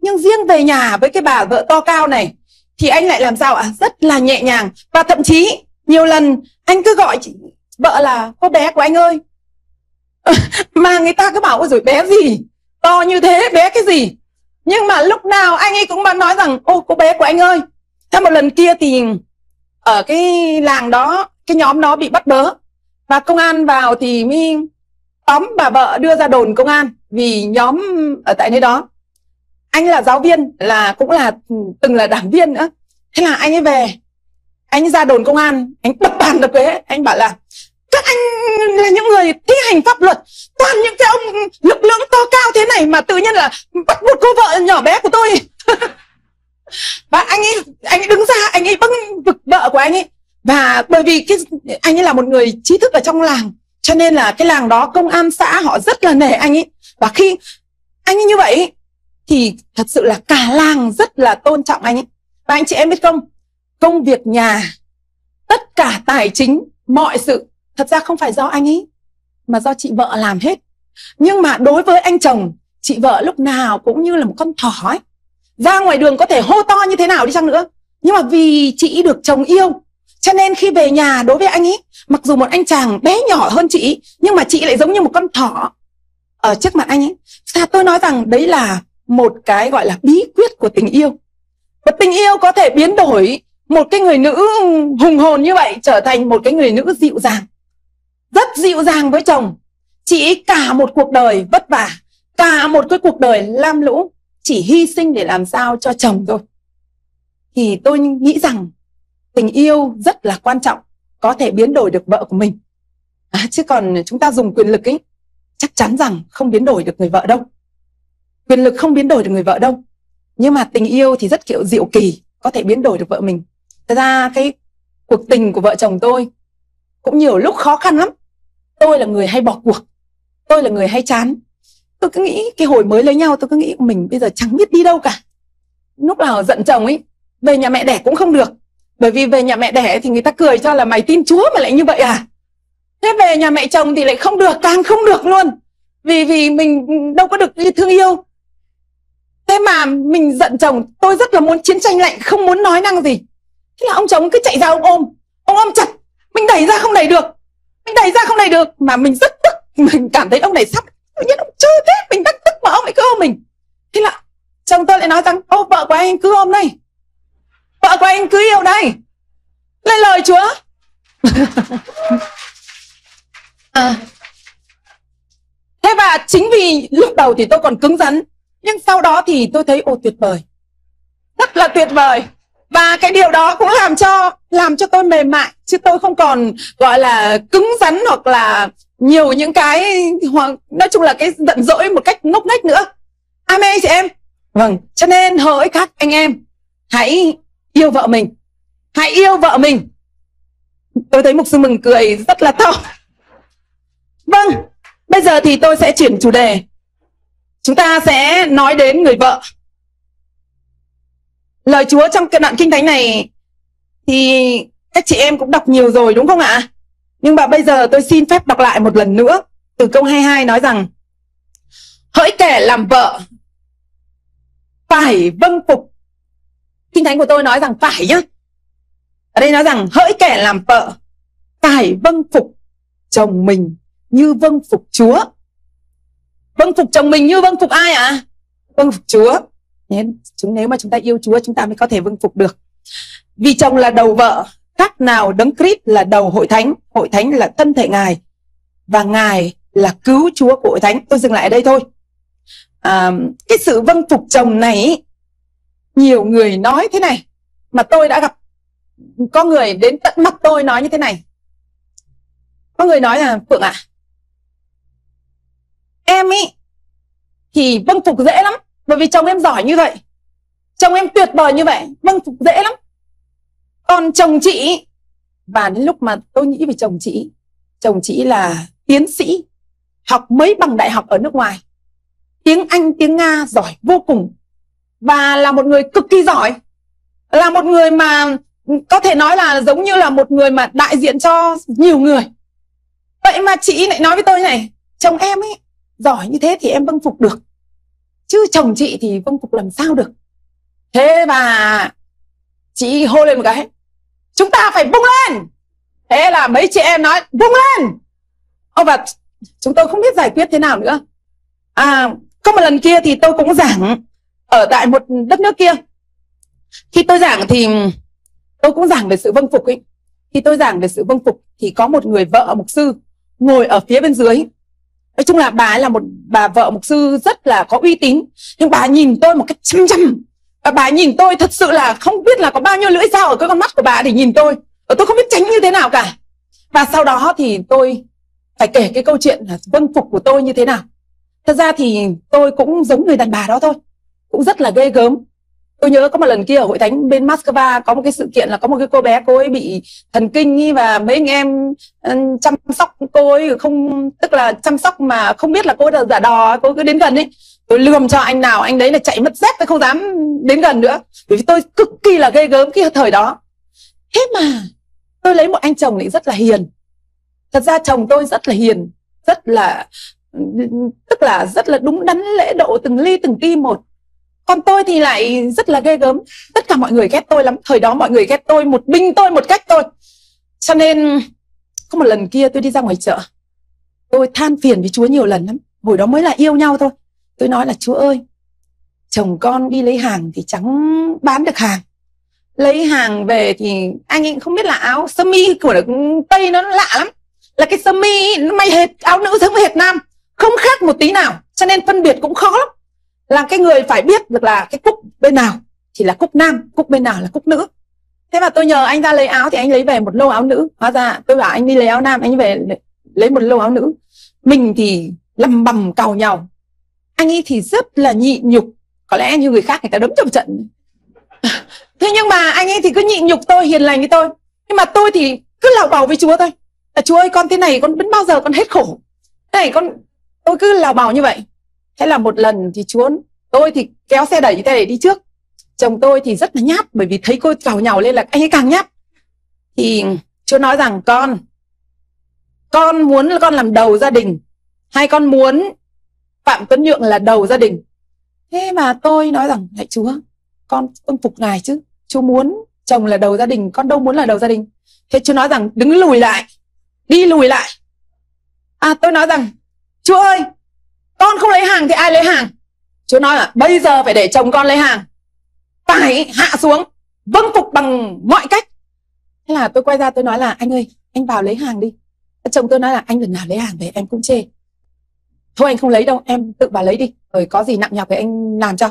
Speaker 2: Nhưng riêng về nhà với cái bà vợ to cao này, thì anh lại làm sao ạ? Rất là nhẹ nhàng. Và thậm chí, nhiều lần anh cứ gọi chị, vợ là cô bé của anh ơi. Mà người ta cứ bảo, ôi rồi bé gì? To như thế, bé cái gì? Nhưng mà lúc nào anh ấy cũng nói rằng, ô, cô bé của anh ơi. Thế một lần kia thì ở cái làng đó, cái nhóm đó bị bắt bớ. Và công an vào thì mới tóm bà vợ đưa ra đồn công an vì nhóm ở tại nơi đó. Anh là giáo viên, là cũng là, từng là đảng viên nữa. Thế là anh ấy về, anh ra đồn công an, anh đập bàn đập ghế. Anh bảo là, các anh là những người thi hành pháp luật, toàn những cái ông lực lượng to cao thế này mà tự nhiên là bắt một cô vợ nhỏ bé của tôi. và anh ấy anh ấy đứng ra, anh ấy bưng vực vợ của anh ấy. Và bởi vì cái, anh ấy là một người trí thức ở trong làng, cho nên là cái làng đó, công an xã họ rất là nể anh ấy. Và khi anh ấy như vậy thì thật sự là cả làng rất là tôn trọng anh ấy. Và anh chị em biết không, công việc nhà, tất cả tài chính, mọi sự, thật ra không phải do anh ấy, mà do chị vợ làm hết. Nhưng mà đối với anh chồng, chị vợ lúc nào cũng như là một con thỏ ấy ra ngoài đường có thể hô to như thế nào đi chăng nữa. Nhưng mà vì chị được chồng yêu, cho nên khi về nhà đối với anh ấy mặc dù một anh chàng bé nhỏ hơn chị nhưng mà chị lại giống như một con thỏ ở trước mặt anh ấy Sao tôi nói rằng đấy là một cái gọi là bí quyết của tình yêu. Và tình yêu có thể biến đổi một cái người nữ hùng hồn như vậy trở thành một cái người nữ dịu dàng. Rất dịu dàng với chồng. Chị cả một cuộc đời vất vả, cả một cái cuộc đời lam lũ chỉ hy sinh để làm sao cho chồng thôi. Thì tôi nghĩ rằng tình yêu rất là quan trọng có thể biến đổi được vợ của mình. À, chứ còn chúng ta dùng quyền lực ấy chắc chắn rằng không biến đổi được người vợ đâu. Quyền lực không biến đổi được người vợ đâu. Nhưng mà tình yêu thì rất kiểu diệu kỳ có thể biến đổi được vợ mình. Thật ra cái cuộc tình của vợ chồng tôi cũng nhiều lúc khó khăn lắm. Tôi là người hay bỏ cuộc tôi là người hay chán tôi cứ nghĩ cái hồi mới lấy nhau tôi cứ nghĩ mình bây giờ chẳng biết đi đâu cả. Lúc nào giận chồng ấy, về nhà mẹ đẻ cũng không được. Bởi vì về nhà mẹ đẻ thì người ta cười cho là mày tin chúa mà lại như vậy à? Thế về nhà mẹ chồng thì lại không được, càng không được luôn. Vì vì mình đâu có được thương yêu. Thế mà mình giận chồng, tôi rất là muốn chiến tranh lạnh, không muốn nói năng gì. Thế là ông chồng cứ chạy ra ông ôm. Ông ôm chặt. Mình đẩy ra không đẩy được. Mình đẩy ra không đẩy được. Mà mình rất tức. Mình cảm thấy ông này sắp tự nhiên ông chơi thế, mình đắc tức mà ông lại cứ ôm mình. Thế là chồng tôi lại nói rằng, ô, vợ của anh cứ ôm đây. Vợ của anh cứ yêu đây. Lên lời chúa. À. thế và chính vì lúc đầu thì tôi còn cứng rắn, nhưng sau đó thì tôi thấy, ô, tuyệt vời. Rất là tuyệt vời. Và cái điều đó cũng làm cho làm cho tôi mềm mại, chứ tôi không còn, gọi là, cứng rắn hoặc là nhiều những cái hoặc nói chung là cái giận dỗi một cách ngốc nghếch nữa. Amen chị em. Vâng cho nên hỡi các anh em, hãy yêu vợ mình. Hãy yêu vợ mình. Tôi thấy mục sư mừng cười rất là to. Vâng bây giờ thì tôi sẽ chuyển chủ đề. Chúng ta sẽ nói đến người vợ. Lời chúa trong cái đoạn kinh thánh này thì các chị em cũng đọc nhiều rồi, đúng không ạ? Nhưng mà bây giờ tôi xin phép đọc lại một lần nữa. Từ câu 22 nói rằng, hỡi kẻ làm vợ, phải vâng phục. Kinh thánh của tôi nói rằng phải nhá. Ở đây nói rằng, hỡi kẻ làm vợ, phải vâng phục chồng mình như vâng phục chúa. Vâng phục chồng mình như vâng phục ai ạ? À? vâng phục chúa. Nên chúng, nếu mà chúng ta yêu chúa, chúng ta mới có thể vâng phục được. Vì chồng là đầu vợ khác nào đấng Christ là đầu hội thánh hội thánh là thân thể ngài và ngài là cứu chúa của hội thánh. Tôi dừng lại ở đây thôi. À, cái sự vâng phục chồng này nhiều người nói thế này mà tôi đã gặp có người đến tận mắt tôi nói như thế này. Có người nói là phượng ạ à, em ý thì vâng phục dễ lắm bởi vì chồng em giỏi như vậy chồng em tuyệt vời như vậy vâng phục dễ lắm còn chồng chị và đến lúc mà tôi nghĩ về chồng chị chồng chị là tiến sĩ, học mấy bằng đại học ở nước ngoài. Tiếng anh, tiếng nga giỏi vô cùng. Và là một người cực kỳ giỏi. Là một người mà có thể nói là giống như là một người mà đại diện cho nhiều người. Vậy mà chị lại nói với tôi này, chồng em ấy, giỏi như thế thì em vâng phục được. Chứ chồng chị thì vâng phục làm sao được? Thế và chị hô lên một cái chúng ta phải bung lên. Thế là mấy chị em nói bung lên. Ô, và chúng tôi không biết giải quyết thế nào nữa. À có một lần kia thì tôi cũng giảng ở tại một đất nước kia. Khi tôi giảng thì tôi cũng giảng về sự vâng phục ấy. Khi tôi giảng về sự vâng phục thì có một người vợ mục sư ngồi ở phía bên dưới. Nói chung là bà ấy là một bà vợ mục sư rất là có uy tín. Nhưng bà nhìn tôi một cách chăm chăm và bà nhìn tôi thật sự là không biết là có bao nhiêu lưỡi dao ở cái con mắt của bà để nhìn tôi. Và tôi không biết tránh như thế nào cả. Và sau đó thì tôi phải kể cái câu chuyện là vâng phục của tôi như thế nào. Thật ra thì tôi cũng giống người đàn bà đó thôi. Cũng rất là ghê gớm. Tôi nhớ có một lần kia ở hội thánh bên Moscow có một cái sự kiện là có một cái cô bé cô ấy bị thần kinh ý, và mấy anh em ừ, chăm sóc cô ấy không tức là chăm sóc mà không biết là cô ấy giả đò cô ấy cứ đến gần ấy tôi lườm cho anh nào, anh đấy là chạy mất dép, tôi không dám đến gần nữa. Bởi vì tôi cực kỳ là ghê gớm cái thời đó. Thế mà, tôi lấy một anh chồng lại rất là hiền. Thật ra chồng tôi rất là hiền, rất là, tức là rất là đúng đắn, lễ độ, từng ly, từng ti một. Còn tôi thì lại rất là ghê gớm. Tất cả mọi người ghét tôi lắm. Thời đó mọi người ghét tôi, một binh tôi, một cách tôi. cho nên, có một lần kia tôi đi ra ngoài chợ. Tôi than phiền với chúa nhiều lần lắm. Hồi đó mới là yêu nhau thôi tôi nói là, chúa ơi, chồng con đi lấy hàng thì chẳng bán được hàng. Lấy hàng về thì anh ấy không biết là áo sơ mi của tây nó lạ lắm. Là cái sơ mi nó may hệt, áo nữ giống với hệt nam, không khác một tí nào. Cho nên phân biệt cũng khó lắm. Là cái người phải biết được là cái cúc bên nào thì là cúc nam, cúc bên nào là cúc nữ. Thế mà tôi nhờ anh ra lấy áo thì anh lấy về một lô áo nữ. Hóa ra tôi bảo anh đi lấy áo nam, anh về lấy một lô áo nữ. Mình thì lầm bầm cào nhau anh ấy thì rất là nhị nhục. Có lẽ như người khác người ta đấm trong trận. Thế nhưng mà anh ấy thì cứ nhị nhục tôi, hiền lành với tôi. Nhưng mà tôi thì cứ lào bảo với chúa thôi. Là chúa ơi, con thế này con đến bao giờ con hết khổ? Thế này con, tôi cứ lào bảo như vậy. Thế là một lần thì chúa, tôi thì kéo xe đẩy như thế để đi trước. Chồng tôi thì rất là nhát, bởi vì thấy cô cào nhào lên là anh ấy càng nhát. Thì chúa nói rằng, con con muốn là con làm đầu gia đình. Hay con muốn phạm tuấn nhượng là đầu gia đình. Thế mà tôi nói rằng lạy chúa, con con phục ngài chứ. Chúa muốn chồng là đầu gia đình, con đâu muốn là đầu gia đình. Thế chúa nói rằng, đứng lùi lại, đi lùi lại. À tôi nói rằng, chúa ơi, con không lấy hàng thì ai lấy hàng? Chúa nói là, bây giờ phải để chồng con lấy hàng. Phải hạ xuống vâng phục bằng mọi cách. Thế là tôi quay ra, tôi nói là, anh ơi, anh vào lấy hàng đi. Chồng tôi nói là, anh lần nào lấy hàng về, em cũng chê thôi anh không lấy đâu, em tự vào lấy đi. Rồi có gì nặng nhọc thì anh làm cho.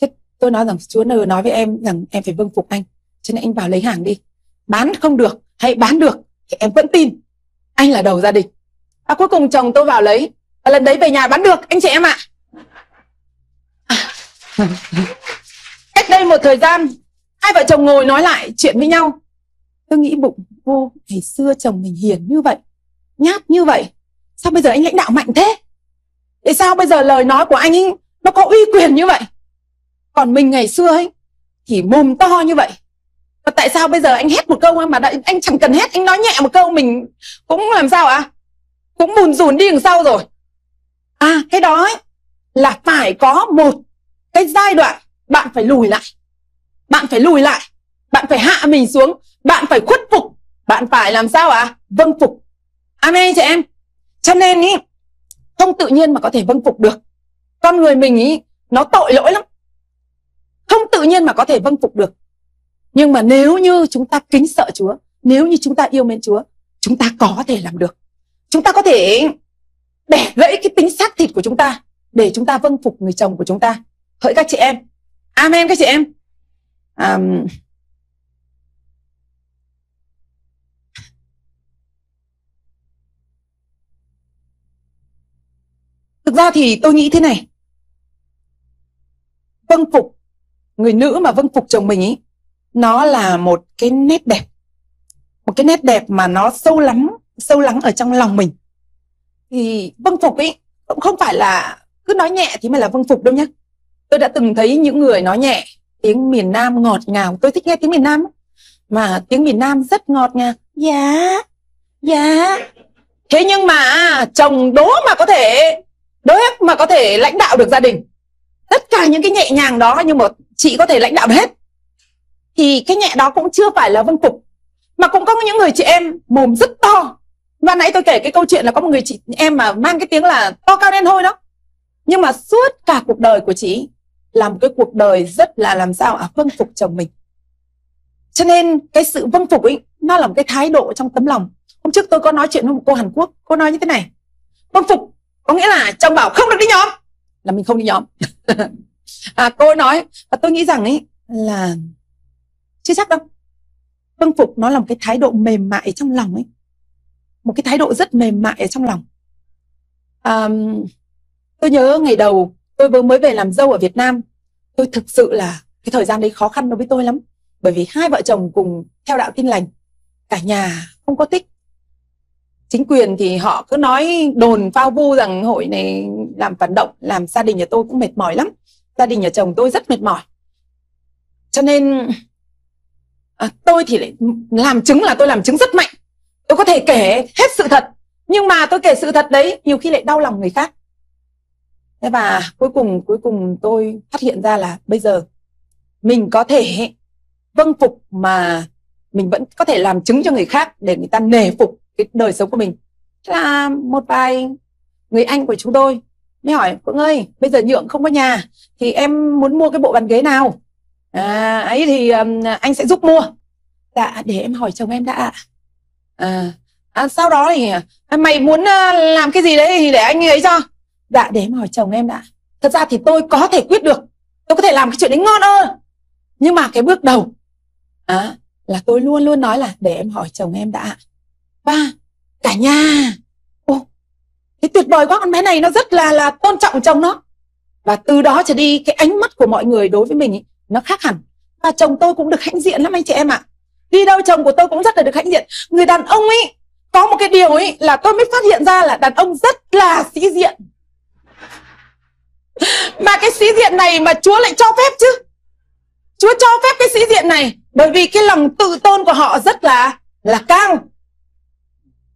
Speaker 2: Thế tôi nói rằng, chúa nờ nói với em rằng em phải vâng phục anh. Cho nên anh vào lấy hàng đi. Bán không được hay bán được. Thì em vẫn tin. Anh là đầu gia đình. Và cuối cùng chồng tôi vào lấy. Và lần đấy về nhà bán được, anh chị em ạ. À. cách đây một thời gian, hai vợ chồng ngồi nói lại chuyện với nhau. Tôi nghĩ bụng vô, ngày xưa chồng mình hiền như vậy, nhát như vậy. Sao bây giờ anh lãnh đạo mạnh thế? Tại sao bây giờ lời nói của anh ấy nó có uy quyền như vậy? Còn mình ngày xưa ấy thì mồm to như vậy. Và tại sao bây giờ anh hét một câu mà đã, anh chẳng cần hét anh nói nhẹ một câu mình cũng làm sao ạ? À? cũng bùn rùn đi đằng sau rồi. À cái đó ấy là phải có một cái giai đoạn bạn phải lùi lại. Bạn phải lùi lại. Bạn phải hạ mình xuống. Bạn phải khuất phục. Bạn phải làm sao ạ? À? vâng phục. Amen chị em. Cho nên ý không tự nhiên mà có thể vâng phục được. Con người mình ý nó tội lỗi lắm. Không tự nhiên mà có thể vâng phục được. Nhưng mà nếu như chúng ta kính sợ Chúa nếu như chúng ta yêu mến Chúa chúng ta có thể làm được. Chúng ta có thể bẻ gãy cái tính xác thịt của chúng ta để chúng ta vâng phục người chồng của chúng ta. Hỡi các chị em. Amen các chị em. Um, thực ra thì tôi nghĩ thế này. Vâng phục, người nữ mà vâng phục chồng mình ý, nó là một cái nét đẹp. Một cái nét đẹp mà nó sâu lắm sâu lắng ở trong lòng mình. Thì vâng phục ý, cũng không phải là cứ nói nhẹ thì mới là vâng phục đâu nhé tôi đã từng thấy những người nói nhẹ tiếng miền Nam ngọt ngào. Tôi thích nghe tiếng miền Nam mà tiếng miền Nam rất ngọt ngào. Dạ dạ. Thế nhưng mà à, chồng đố mà có thể đố mà có thể lãnh đạo được gia đình. Tất cả những cái nhẹ nhàng đó nhưng mà chị có thể lãnh đạo hết. Thì cái nhẹ đó cũng chưa phải là vâng phục mà cũng có những người chị em mồm rất to. Và nãy tôi kể cái câu chuyện là có một người chị em mà mang cái tiếng là to cao đen hôi đó. Nhưng mà suốt cả cuộc đời của chị là một cái cuộc đời rất là làm sao à vâng phục chồng mình. Cho nên cái sự vâng phục ấy, nó là một cái thái độ trong tấm lòng. Hôm trước tôi có nói chuyện với một cô Hàn Quốc, cô nói như thế này. Vâng phục có nghĩa là chồng bảo không được đi nhóm. Là mình không đi nhóm. À, cô ấy nói và tôi nghĩ rằng ấy là chưa chắc đâu. Vâng phục nó là một cái thái độ mềm mại trong lòng ấy. Một cái thái độ rất mềm mại ở trong lòng. À, tôi nhớ ngày đầu tôi vừa mới về làm dâu ở Việt Nam tôi thực sự là cái thời gian đấy khó khăn đối với tôi lắm. Bởi vì hai vợ chồng cùng theo đạo tin lành cả nhà không có thích chính quyền thì họ cứ nói đồn phao vu rằng hội này làm phản động làm gia đình nhà tôi cũng mệt mỏi lắm. Gia đình nhà chồng tôi rất mệt mỏi. Cho nên à, tôi thì lại làm chứng là tôi làm chứng rất mạnh. Tôi có thể kể hết sự thật nhưng mà tôi kể sự thật đấy nhiều khi lại đau lòng người khác. Thế và cuối cùng cuối cùng tôi phát hiện ra là bây giờ mình có thể vâng phục mà mình vẫn có thể làm chứng cho người khác để người ta nề phục cái đời sống của mình. Thế là một vài người anh của chúng tôi mới hỏi Phượng ơi bây giờ nhượng không có nhà thì em muốn mua cái bộ bàn ghế nào? À, ấy thì um, anh sẽ giúp mua. Dạ để em hỏi chồng em đã à, à sau đó thì à, mày muốn uh, làm cái gì đấy thì để anh ấy cho. Dạ để em hỏi chồng em đã. Thật ra thì tôi có thể quyết được. Tôi có thể làm cái chuyện đấy ngon hơn. Nhưng mà cái bước đầu à, là tôi luôn luôn nói là để em hỏi chồng em đã ba cả nhà. Ô thế tuyệt vời quá con bé này nó rất là là tôn trọng chồng nó. Và từ đó trở đi cái ánh mắt của mọi người đối với mình ý, nó khác hẳn. Và chồng tôi cũng được hãnh diện lắm anh chị em ạ. Đi đâu chồng của tôi cũng rất là được hãnh diện. Người đàn ông ấy có một cái điều ấy là tôi mới phát hiện ra là đàn ông rất là sĩ diện. Mà cái sĩ diện này mà Chúa lại cho phép chứ? Chúa cho phép cái sĩ diện này. Bởi vì cái lòng tự tôn của họ rất là là cao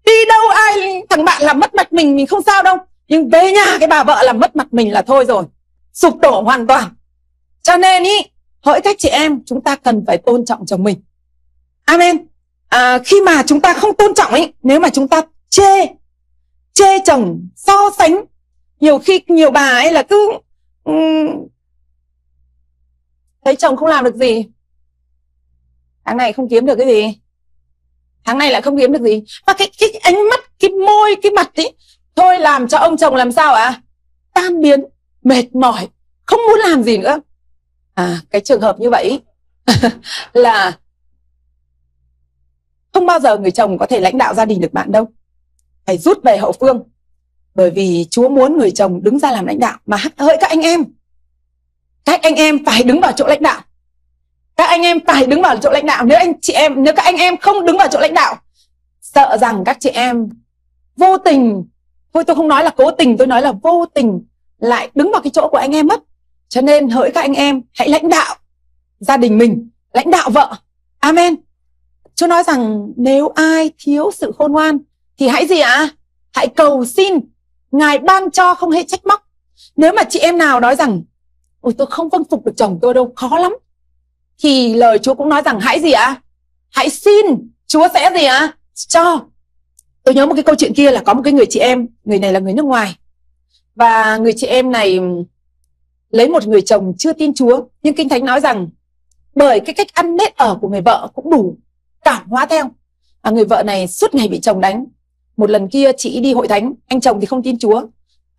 Speaker 2: đi đâu ai thằng bạn làm mất mặt mình mình không sao đâu. Nhưng về nhà cái bà vợ làm mất mặt mình là thôi rồi. Sụp đổ hoàn toàn. Cho nên ý hỡi các chị em chúng ta cần phải tôn trọng chồng mình. Amen. À, khi mà chúng ta không tôn trọng ấy nếu mà chúng ta chê chê chồng so sánh nhiều khi nhiều bà ấy là cứ um, thấy chồng không làm được gì. Tháng này không kiếm được cái gì tháng này lại không kiếm được gì. Và cái cái ánh mắt, cái môi, cái mặt ấy, thôi làm cho ông chồng làm sao ạ? À? tan biến, mệt mỏi, không muốn làm gì nữa. À cái trường hợp như vậy là không bao giờ người chồng có thể lãnh đạo gia đình được bạn đâu. Phải rút về hậu phương. Bởi vì Chúa muốn người chồng đứng ra làm lãnh đạo mà hỡi các anh em. Các anh em phải đứng vào chỗ lãnh đạo các anh em phải đứng vào chỗ lãnh đạo nếu anh chị em nếu các anh em không đứng vào chỗ lãnh đạo sợ rằng các chị em vô tình thôi tôi không nói là cố tình tôi nói là vô tình lại đứng vào cái chỗ của anh em mất cho nên hỡi các anh em hãy lãnh đạo gia đình mình lãnh đạo vợ amen Chúa nói rằng nếu ai thiếu sự khôn ngoan thì hãy gì ạ? À? Hãy cầu xin, Ngài ban cho không hề trách móc. Nếu mà chị em nào nói rằng Ôi tôi không vâng phục được chồng tôi đâu, khó lắm. Thì lời Chúa cũng nói rằng hãy gì ạ? À? Hãy xin, Chúa sẽ gì ạ? À? Cho. Tôi nhớ một cái câu chuyện kia là có một cái người chị em, người này là người nước ngoài. Và người chị em này lấy một người chồng chưa tin Chúa. Nhưng Kinh Thánh nói rằng bởi cái cách ăn nết ở của người vợ cũng đủ cảm hóa theo à, người vợ này suốt ngày bị chồng đánh một lần kia chị đi hội thánh anh chồng thì không tin chúa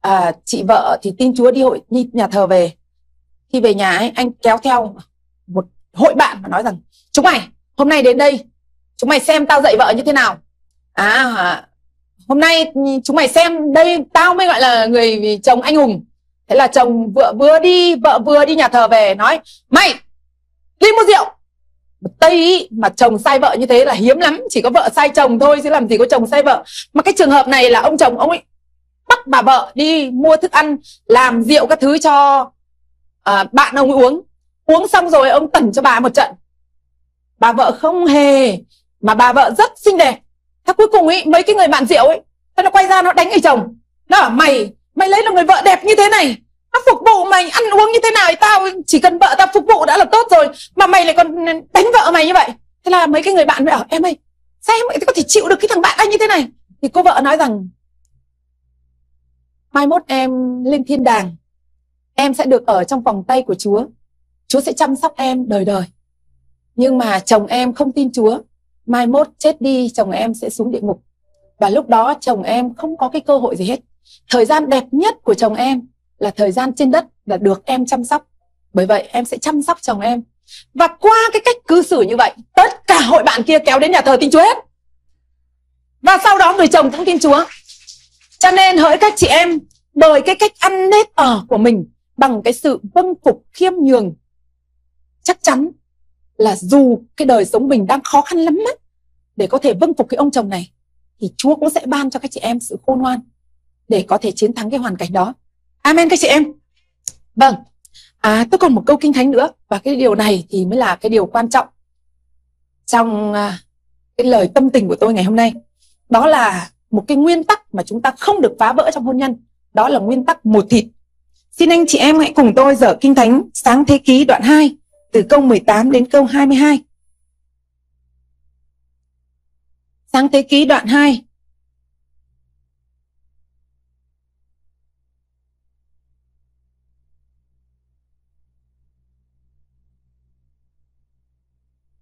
Speaker 2: à, chị vợ thì tin chúa đi hội đi nhà thờ về khi về nhà ấy anh kéo theo một hội bạn và nói rằng chúng mày hôm nay đến đây chúng mày xem tao dạy vợ như thế nào. À hôm nay chúng mày xem đây tao mới gọi là người chồng anh hùng. Thế là chồng vợ vừa đi vợ vừa đi nhà thờ về nói mày đi mua rượu. Tây ý, mà chồng sai vợ như thế là hiếm lắm Chỉ có vợ sai chồng thôi chứ làm gì có chồng sai vợ. Mà cái trường hợp này là ông chồng ông ấy Bắt bà vợ đi mua thức ăn Làm rượu các thứ cho à, bạn ông ấy uống. Uống xong rồi ông tẩn cho bà một trận. Bà vợ không hề, Mà bà vợ rất xinh đẹp. Thế cuối cùng ấy mấy cái người bạn rượu ấy Nó quay ra nó đánh người chồng. Nó bảo, mày Mày lấy là người vợ đẹp như thế này. Nó phục vụ mày, ăn uống như thế nào thì tao, chỉ cần vợ tao phục vụ đã là tốt rồi, mà mày lại còn đánh vợ mày như vậy. Thế là mấy cái người bạn mới bảo, em ơi, sao em có thể chịu được cái thằng bạn anh như thế này? Thì cô vợ nói rằng, mai mốt em lên thiên đàng, em sẽ được ở trong vòng tay của chúa chúa sẽ chăm sóc em đời đời. Nhưng mà chồng em không tin chúa. Mai mốt chết đi, chồng em sẽ xuống địa ngục. Và lúc đó chồng em không có cái cơ hội gì hết. Thời gian đẹp nhất của chồng em là thời gian trên đất là được em chăm sóc. Bởi vậy em sẽ chăm sóc chồng em. Và qua cái cách cư xử như vậy, tất cả hội bạn kia kéo đến nhà thờ tin chúa hết. Và sau đó người chồng cũng tin chúa. Cho nên hỡi các chị em, bởi cái cách ăn nết ở của mình bằng cái sự vâng phục khiêm nhường chắc chắn là dù cái đời sống mình đang khó khăn lắm mắt để có thể vâng phục cái ông chồng này thì Chúa cũng sẽ ban cho các chị em sự khôn ngoan để có thể chiến thắng cái hoàn cảnh đó Amen các chị em. Vâng. À tôi còn một câu kinh thánh nữa và cái điều này thì mới là cái điều quan trọng trong à, cái lời tâm tình của tôi ngày hôm nay. Đó là một cái nguyên tắc mà chúng ta không được phá vỡ trong hôn nhân. Đó là nguyên tắc một thịt. Xin anh chị em hãy cùng tôi dở kinh thánh sáng thế ký đoạn 2 từ câu 18 đến câu 22. Sáng thế ký đoạn 2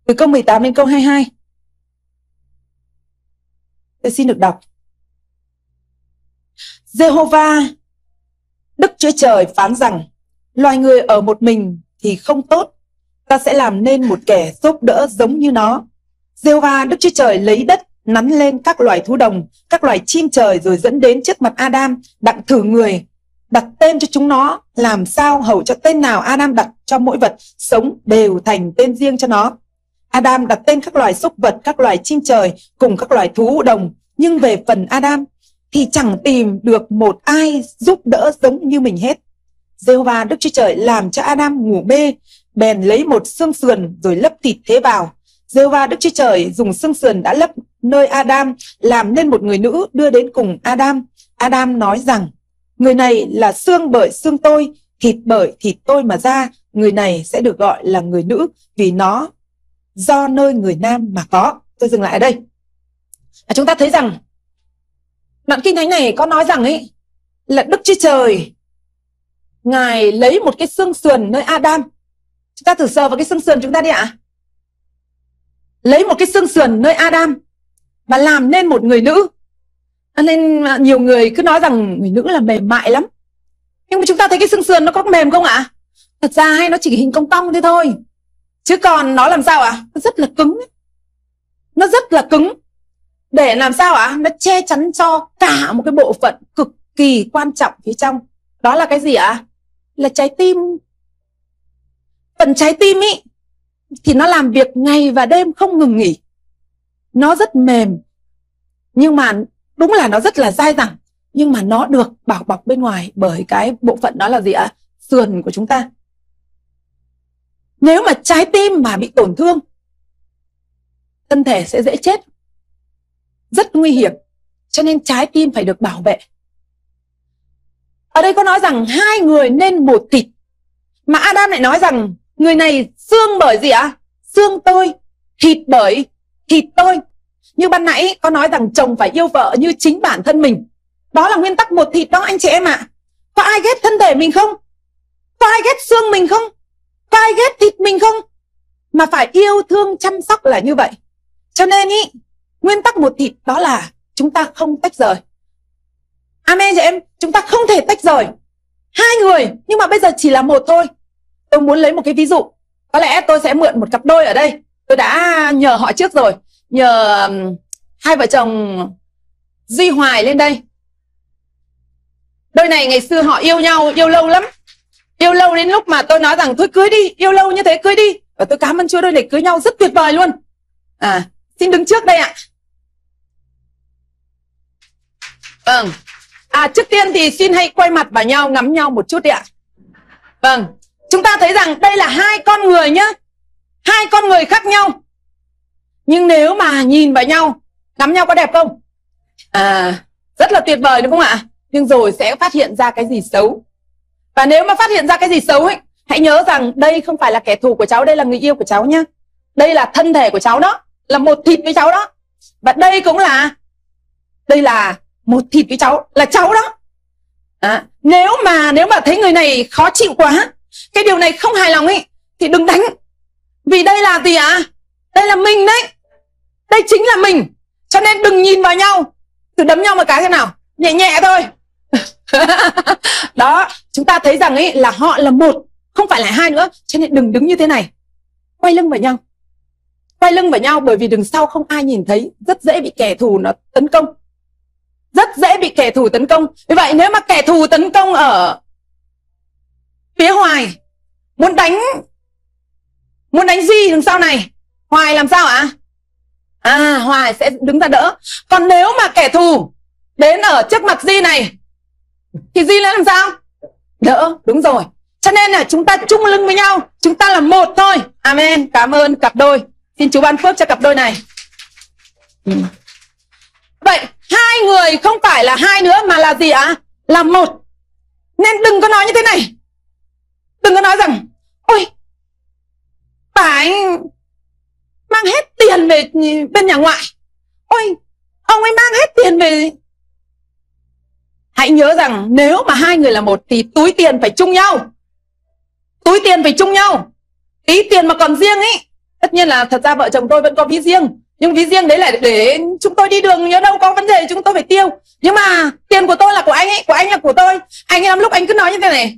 Speaker 2: Từ câu 18 đến câu 22. Tôi xin được đọc. Jehovah, Đức Chúa Trời phán rằng, loài người ở một mình thì không tốt, ta sẽ làm nên một kẻ giúp đỡ giống như nó, giê va đức chúa trời lấy đất nắn lên các loài thú đồng các loài chim trời rồi dẫn đến trước mặt adam đặng thử người đặt tên cho chúng nó làm sao hầu cho tên nào adam đặt cho mỗi vật sống đều thành tên riêng cho nó. Adam đặt tên các loài súc vật các loài chim trời cùng các loài thú đồng nhưng về phần adam thì chẳng tìm được một ai giúp đỡ giống như mình hết. Giê-hô-va Đức Chúa Trời làm cho Adam ngủ mê, bèn lấy một xương sườn rồi lấp thịt thế vào. Giê-hô-va Đức Chúa Trời dùng xương sườn đã lấp nơi Adam làm nên một người nữ đưa đến cùng Adam. Adam nói rằng, người này là xương bởi xương tôi, thịt bởi thịt tôi mà ra, người này sẽ được gọi là người nữ vì nó do nơi người nam mà có. Tôi dừng lại ở đây. À, chúng ta thấy rằng đoạn kinh thánh này có nói rằng ấy là Đức Chúa Trời Ngài lấy một cái xương sườn nơi Adam. Chúng ta thử sờ vào cái xương sườn chúng ta đi ạ. Lấy một cái xương sườn nơi Adam và làm nên một người nữ. À, nên nhiều người cứ nói rằng người nữ là mềm mại lắm. Nhưng mà chúng ta thấy cái xương sườn nó có mềm không ạ? Thật ra hay nó chỉ hình cong cong thế thôi. Chứ còn nó làm sao ạ? Nó rất là cứng. Nó rất là cứng. Để làm sao ạ? Nó che chắn cho cả một cái bộ phận cực kỳ quan trọng phía trong. Đó là cái gì ạ? là trái tim phần trái tim ý, thì nó làm việc ngày và đêm không ngừng nghỉ. Nó rất mềm, nhưng mà đúng là nó rất là dai dẳng, nhưng mà nó được bảo bọc bên ngoài bởi cái bộ phận đó là gì ạ? Sườn của chúng ta. Nếu mà trái tim mà bị tổn thương, thân thể sẽ dễ chết. Rất nguy hiểm, cho nên trái tim phải được bảo vệ. Ở đây có nói rằng hai người nên một thịt. Mà Adam lại nói rằng người này xương bởi gì ạ? À? Xương tôi, thịt bởi thịt tôi. Như ban nãy có nói rằng chồng phải yêu vợ như chính bản thân mình. Đó là nguyên tắc một thịt đó anh chị em ạ. À. Có ai ghét thân thể mình không? Có ai ghét xương mình không? Có ai ghét thịt mình không? Mà phải yêu thương chăm sóc là như vậy. Cho nên ý, nguyên tắc một thịt đó là chúng ta không tách rời. Amen chị em, chúng ta không thể tách rời. Hai người, nhưng mà bây giờ chỉ là một thôi. Tôi muốn lấy một cái ví dụ. Có lẽ tôi sẽ mượn một cặp đôi ở đây. Tôi đã nhờ họ trước rồi. Nhờ hai vợ chồng Duy Hoài lên đây. Đôi này ngày xưa họ yêu nhau, yêu lâu lắm. Yêu lâu đến lúc mà tôi nói rằng thôi cưới đi, yêu lâu như thế cưới đi. Và tôi cảm ơn Chúa đôi này cưới nhau rất tuyệt vời luôn. À, xin đứng trước đây ạ. Vâng, À trước tiên thì xin hãy quay mặt vào nhau ngắm nhau một chút đi ạ. Vâng, chúng ta thấy rằng đây là hai con người nhá. Hai con người khác nhau. Nhưng nếu mà nhìn vào nhau, ngắm nhau có đẹp không? À, rất là tuyệt vời đúng không ạ? Nhưng rồi sẽ phát hiện ra cái gì xấu. Và nếu mà phát hiện ra cái gì xấu ấy, hãy nhớ rằng đây không phải là kẻ thù của cháu, đây là người yêu của cháu nhá. Đây là thân thể của cháu đó, là một thịt với cháu đó. Và đây cũng là đây là một thịt với cháu là cháu đó à, nếu mà nếu mà thấy người này khó chịu quá cái điều này không hài lòng ấy thì đừng đánh. Vì đây là gì ạ? À? đây là mình đấy. Đây chính là mình. Cho nên đừng nhìn vào nhau. Cứ đấm nhau một cái thế nào. Nhẹ nhẹ thôi. Đó, chúng ta thấy rằng ấy là họ là một, không phải là hai nữa. Cho nên đừng đứng như thế này. Quay lưng vào nhau. Quay lưng vào nhau bởi vì đằng sau không ai nhìn thấy. Rất dễ bị kẻ thù nó tấn công. Rất dễ bị kẻ thù tấn công. Vì vậy nếu mà kẻ thù tấn công ở phía hoài, muốn đánh muốn đánh di đằng sau này? Hoài làm sao ạ? À? à hoài sẽ đứng ra đỡ. Còn nếu mà kẻ thù đến ở trước mặt di này, thì di làm sao? Đỡ, đúng rồi. Cho nên là chúng ta chung lưng với nhau, chúng ta là một thôi. Amen. Cảm ơn cặp đôi. Xin chú ban phước cho cặp đôi này. Ừ. vậy, hai người không phải là hai nữa mà là gì ạ? À? là một. Nên đừng có nói như thế này đừng có nói rằng, ôi, bà ấy mang hết tiền về bên nhà ngoại. Ôi, ông ấy mang hết tiền về. Hãy nhớ rằng nếu mà hai người là một thì túi tiền phải chung nhau. Túi tiền phải chung nhau. Tí tiền mà còn riêng ấy tất nhiên là thật ra vợ chồng tôi vẫn có ví riêng, nhưng ví riêng đấy là để chúng tôi đi đường, nhớ đâu có vấn đề, chúng tôi phải tiêu. Nhưng mà tiền của tôi là của anh ấy, của anh là của tôi. Anh ấy lắm lúc anh cứ nói như thế này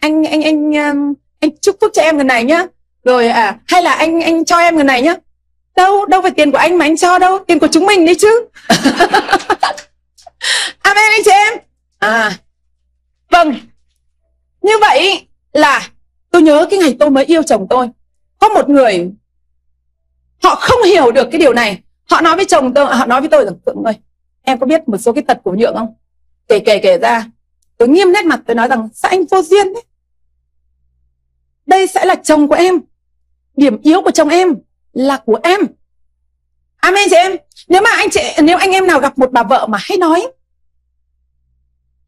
Speaker 2: anh anh anh um, anh chúc phúc cho em người này nhá. Rồi à hay là anh anh cho em người này nhá. Đâu đâu phải tiền của anh mà anh cho đâu tiền của chúng mình đấy chứ. Amen anh chị em. À. Vâng. Như vậy là tôi nhớ cái ngày tôi mới yêu chồng tôi. Có một người họ không hiểu được cái điều này. Họ nói với chồng tôi họ nói với tôi rằng phượng ơi em có biết một số cái tật của nhượng không? Kể kể kể ra tôi nghiêm nét mặt tôi nói rằng, sao anh vô duyên đấy đây sẽ là chồng của em. Điểm yếu của chồng em là của em. Amen chị em. Nếu mà anh chị, nếu anh em nào gặp một bà vợ mà hay nói,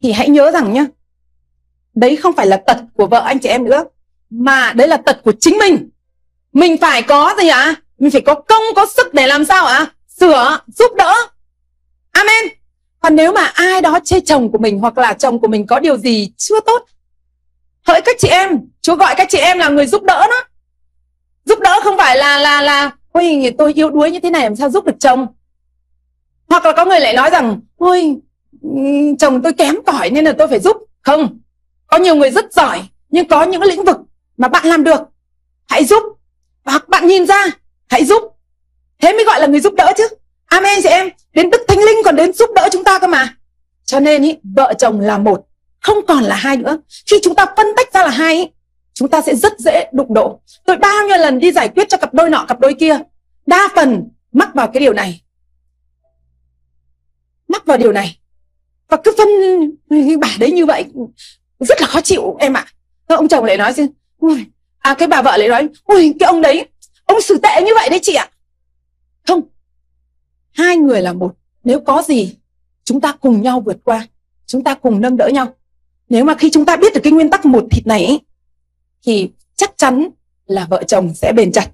Speaker 2: thì hãy nhớ rằng nhá, đấy không phải là tật của vợ anh chị em nữa, mà đấy là tật của chính mình. Mình phải có gì ạ? À? mình phải có công, có sức để làm sao ạ? À? sửa, giúp đỡ. Amen còn nếu mà ai đó chê chồng của mình hoặc là chồng của mình có điều gì chưa tốt, hỡi các chị em, chúa gọi các chị em là người giúp đỡ đó. Giúp đỡ không phải là là là, ôi, tôi yếu đuối như thế này, làm sao giúp được chồng? Hoặc là có người lại nói rằng, ôi, chồng tôi kém cỏi nên là tôi phải giúp. Không. Có nhiều người rất giỏi, nhưng có những lĩnh vực mà bạn làm được, hãy giúp. Hoặc bạn nhìn ra, hãy giúp. Thế mới gọi là người giúp đỡ chứ amen chị em. Đến đức thánh linh còn đến giúp đỡ chúng ta cơ mà. Cho nên ý, vợ chồng là một không còn là hai nữa. Khi chúng ta phân tách ra là hai ý, chúng ta sẽ rất dễ đụng độ. Tôi bao nhiêu lần đi giải quyết cho cặp đôi nọ cặp đôi kia đa phần mắc vào cái điều này. Mắc vào điều này. Và cứ phân bà đấy như vậy rất là khó chịu em ạ. À. ông chồng lại nói chứ. À cái bà vợ lại nói ui cái ông đấy ông xử tệ như vậy đấy chị ạ. Không hai người là một. Nếu có gì chúng ta cùng nhau vượt qua. Chúng ta cùng nâng đỡ nhau. Nếu mà khi chúng ta biết được cái nguyên tắc một thịt này ấy, thì chắc chắn là vợ chồng sẽ bền chặt.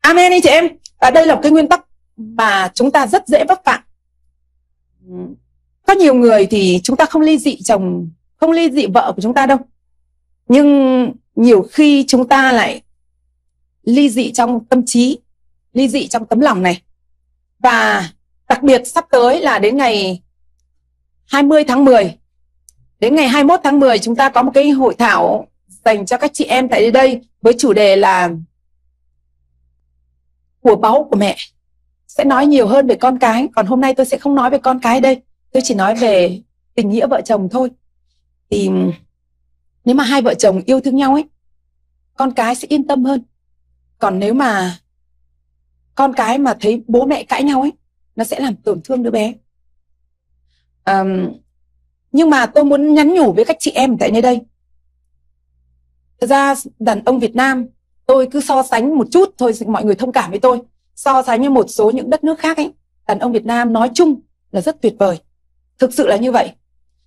Speaker 2: Amen đi chị em. À, đây là một cái nguyên tắc mà chúng ta rất dễ vấp phạm. Có nhiều người thì chúng ta không ly dị chồng không ly dị vợ của chúng ta đâu. Nhưng nhiều khi chúng ta lại ly dị trong tâm trí ly dị trong tấm lòng này và đặc biệt sắp tới là đến ngày 20 tháng 10 đến ngày 21 tháng 10 chúng ta có một cái hội thảo dành cho các chị em tại đây với chủ đề là của báu của mẹ. Sẽ nói nhiều hơn về con cái, còn hôm nay tôi sẽ không nói về con cái đây. Tôi chỉ nói về tình nghĩa vợ chồng thôi. Thì nếu mà hai vợ chồng yêu thương nhau ấy, con cái sẽ yên tâm hơn. Còn nếu mà con cái mà thấy bố mẹ cãi nhau ấy nó sẽ làm tổn thương đứa bé. Um, nhưng mà tôi muốn nhắn nhủ với các chị em tại nơi đây. Thật ra đàn ông Việt Nam tôi cứ so sánh một chút thôi mọi người thông cảm với tôi. So sánh với một số những đất nước khác ấy đàn ông Việt Nam nói chung là rất tuyệt vời. Thực sự là như vậy.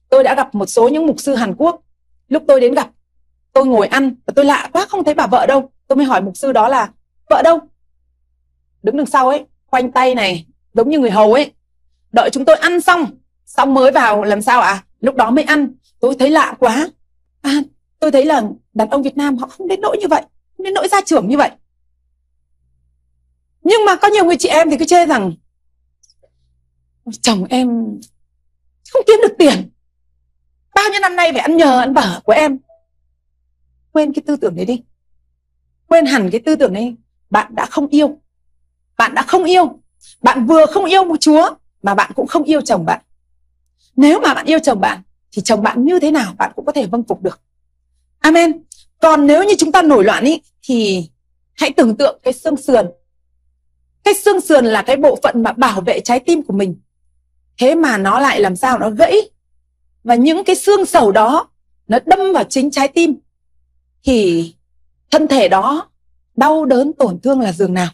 Speaker 2: Tôi đã gặp một số những mục sư Hàn Quốc. Lúc tôi đến gặp tôi ngồi ăn và tôi lạ quá không thấy bà vợ đâu. Tôi mới hỏi mục sư đó là vợ đâu? Đứng đằng sau ấy khoanh tay này giống như người hầu ấy. Đợi chúng tôi ăn xong xong mới vào làm sao ạ? À? lúc đó mới ăn. Tôi thấy lạ quá. À, tôi thấy là đàn ông Việt Nam họ không đến nỗi như vậy không đến nỗi gia trưởng như vậy. Nhưng mà có nhiều người chị em thì cứ chê rằng chồng em không kiếm được tiền. Bao nhiêu năm nay phải ăn nhờ ăn bở của em. Quên cái tư tưởng đấy đi. Quên hẳn cái tư tưởng đấy. Bạn đã không yêu bạn đã không yêu. Bạn vừa không yêu một chúa, mà bạn cũng không yêu chồng bạn. Nếu mà bạn yêu chồng bạn, thì chồng bạn như thế nào bạn cũng có thể vâng phục được. Amen. Còn nếu như chúng ta nổi loạn ý, thì hãy tưởng tượng cái xương sườn. Cái xương sườn là cái bộ phận mà bảo vệ trái tim của mình. Thế mà nó lại làm sao nó gãy. Và những cái xương sầu đó, nó đâm vào chính trái tim. Thì thân thể đó đau đớn tổn thương là giường nào?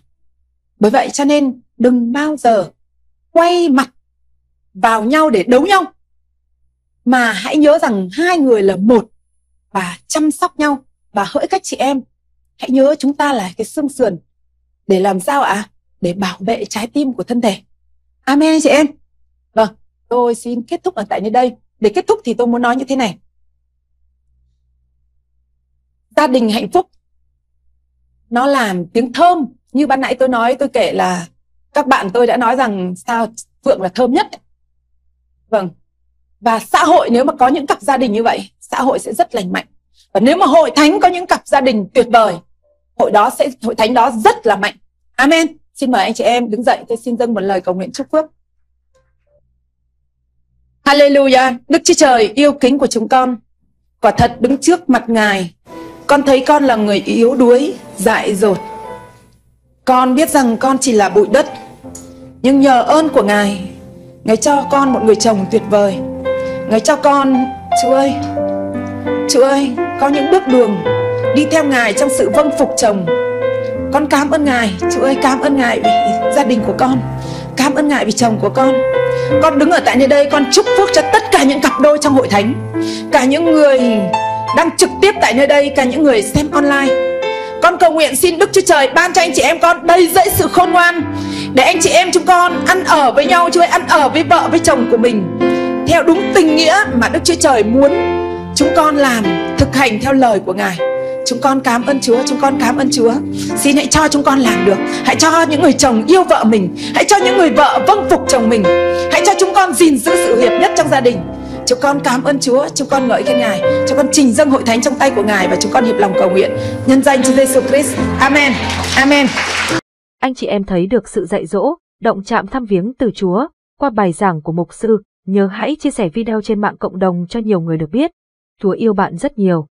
Speaker 2: Bởi vậy cho nên đừng bao giờ quay mặt vào nhau để đấu nhau, mà hãy nhớ rằng hai người là một và chăm sóc nhau và hỡi các chị em. Hãy nhớ chúng ta là cái xương sườn để làm sao ạ? À? để bảo vệ trái tim của thân thể. Amen chị em. Vâng tôi xin kết thúc ở tại nơi đây. Để kết thúc thì tôi muốn nói như thế này. Gia đình hạnh phúc, nó làm tiếng thơm như ban nãy tôi nói tôi kể là các bạn tôi đã nói rằng sao phượng là thơm nhất vâng và xã hội nếu mà có những cặp gia đình như vậy xã hội sẽ rất lành mạnh và nếu mà hội thánh có những cặp gia đình tuyệt vời hội đó sẽ hội thánh đó rất là mạnh amen Xin mời anh chị em đứng dậy tôi xin dâng một lời cầu nguyện chúc phước. Hallelujah, Đức Chúa Trời yêu kính của chúng con. Quả thật đứng trước mặt Ngài, con thấy con là người yếu đuối, dại dột. Con biết rằng con chỉ là bụi đất, nhưng nhờ ơn của Ngài, Ngài cho con một người chồng tuyệt vời. Ngài cho con, Chúa ơi, Chúa ơi, có những bước đường đi theo Ngài trong sự vâng phục chồng. Con cảm ơn Ngài, Chúa ơi, cảm ơn Ngài vì gia đình của con. Cảm ơn Ngài vì chồng của con. Con đứng ở tại nơi đây, con chúc phước cho tất cả những cặp đôi trong hội thánh. Cả những người đang trực tiếp tại nơi đây, cả những người xem online. Con cầu nguyện xin Đức Chúa Trời ban cho anh chị em con đầy dẫy sự khôn ngoan để anh chị em chúng con ăn ở với nhau, Chúa ơi, ăn ở với vợ với chồng của mình theo đúng tình nghĩa mà Đức Chúa Trời muốn chúng con làm thực hành theo lời của Ngài. Chúng con cảm ơn Chúa, chúng con cảm ơn Chúa. Xin hãy cho chúng con làm được. Hãy cho những người chồng yêu vợ mình, hãy cho những người vợ vâng phục chồng mình. Hãy cho chúng con gìn giữ sự hiệp nhất trong gia đình. Chúng con cảm ơn Chúa, chúng con ngợi khen Ngài. Chúng con trình dâng hội thánh trong tay của Ngài và chúng con hiệp lòng cầu nguyện. Nhân danh Chúa Giêsu Christ. Amen. Amen.
Speaker 1: Anh chị em thấy được sự dạy dỗ, động chạm thăm viếng từ Chúa qua bài giảng của mục sư. Nhớ hãy chia sẻ video trên mạng cộng đồng cho nhiều người được biết. Chúa yêu bạn rất nhiều.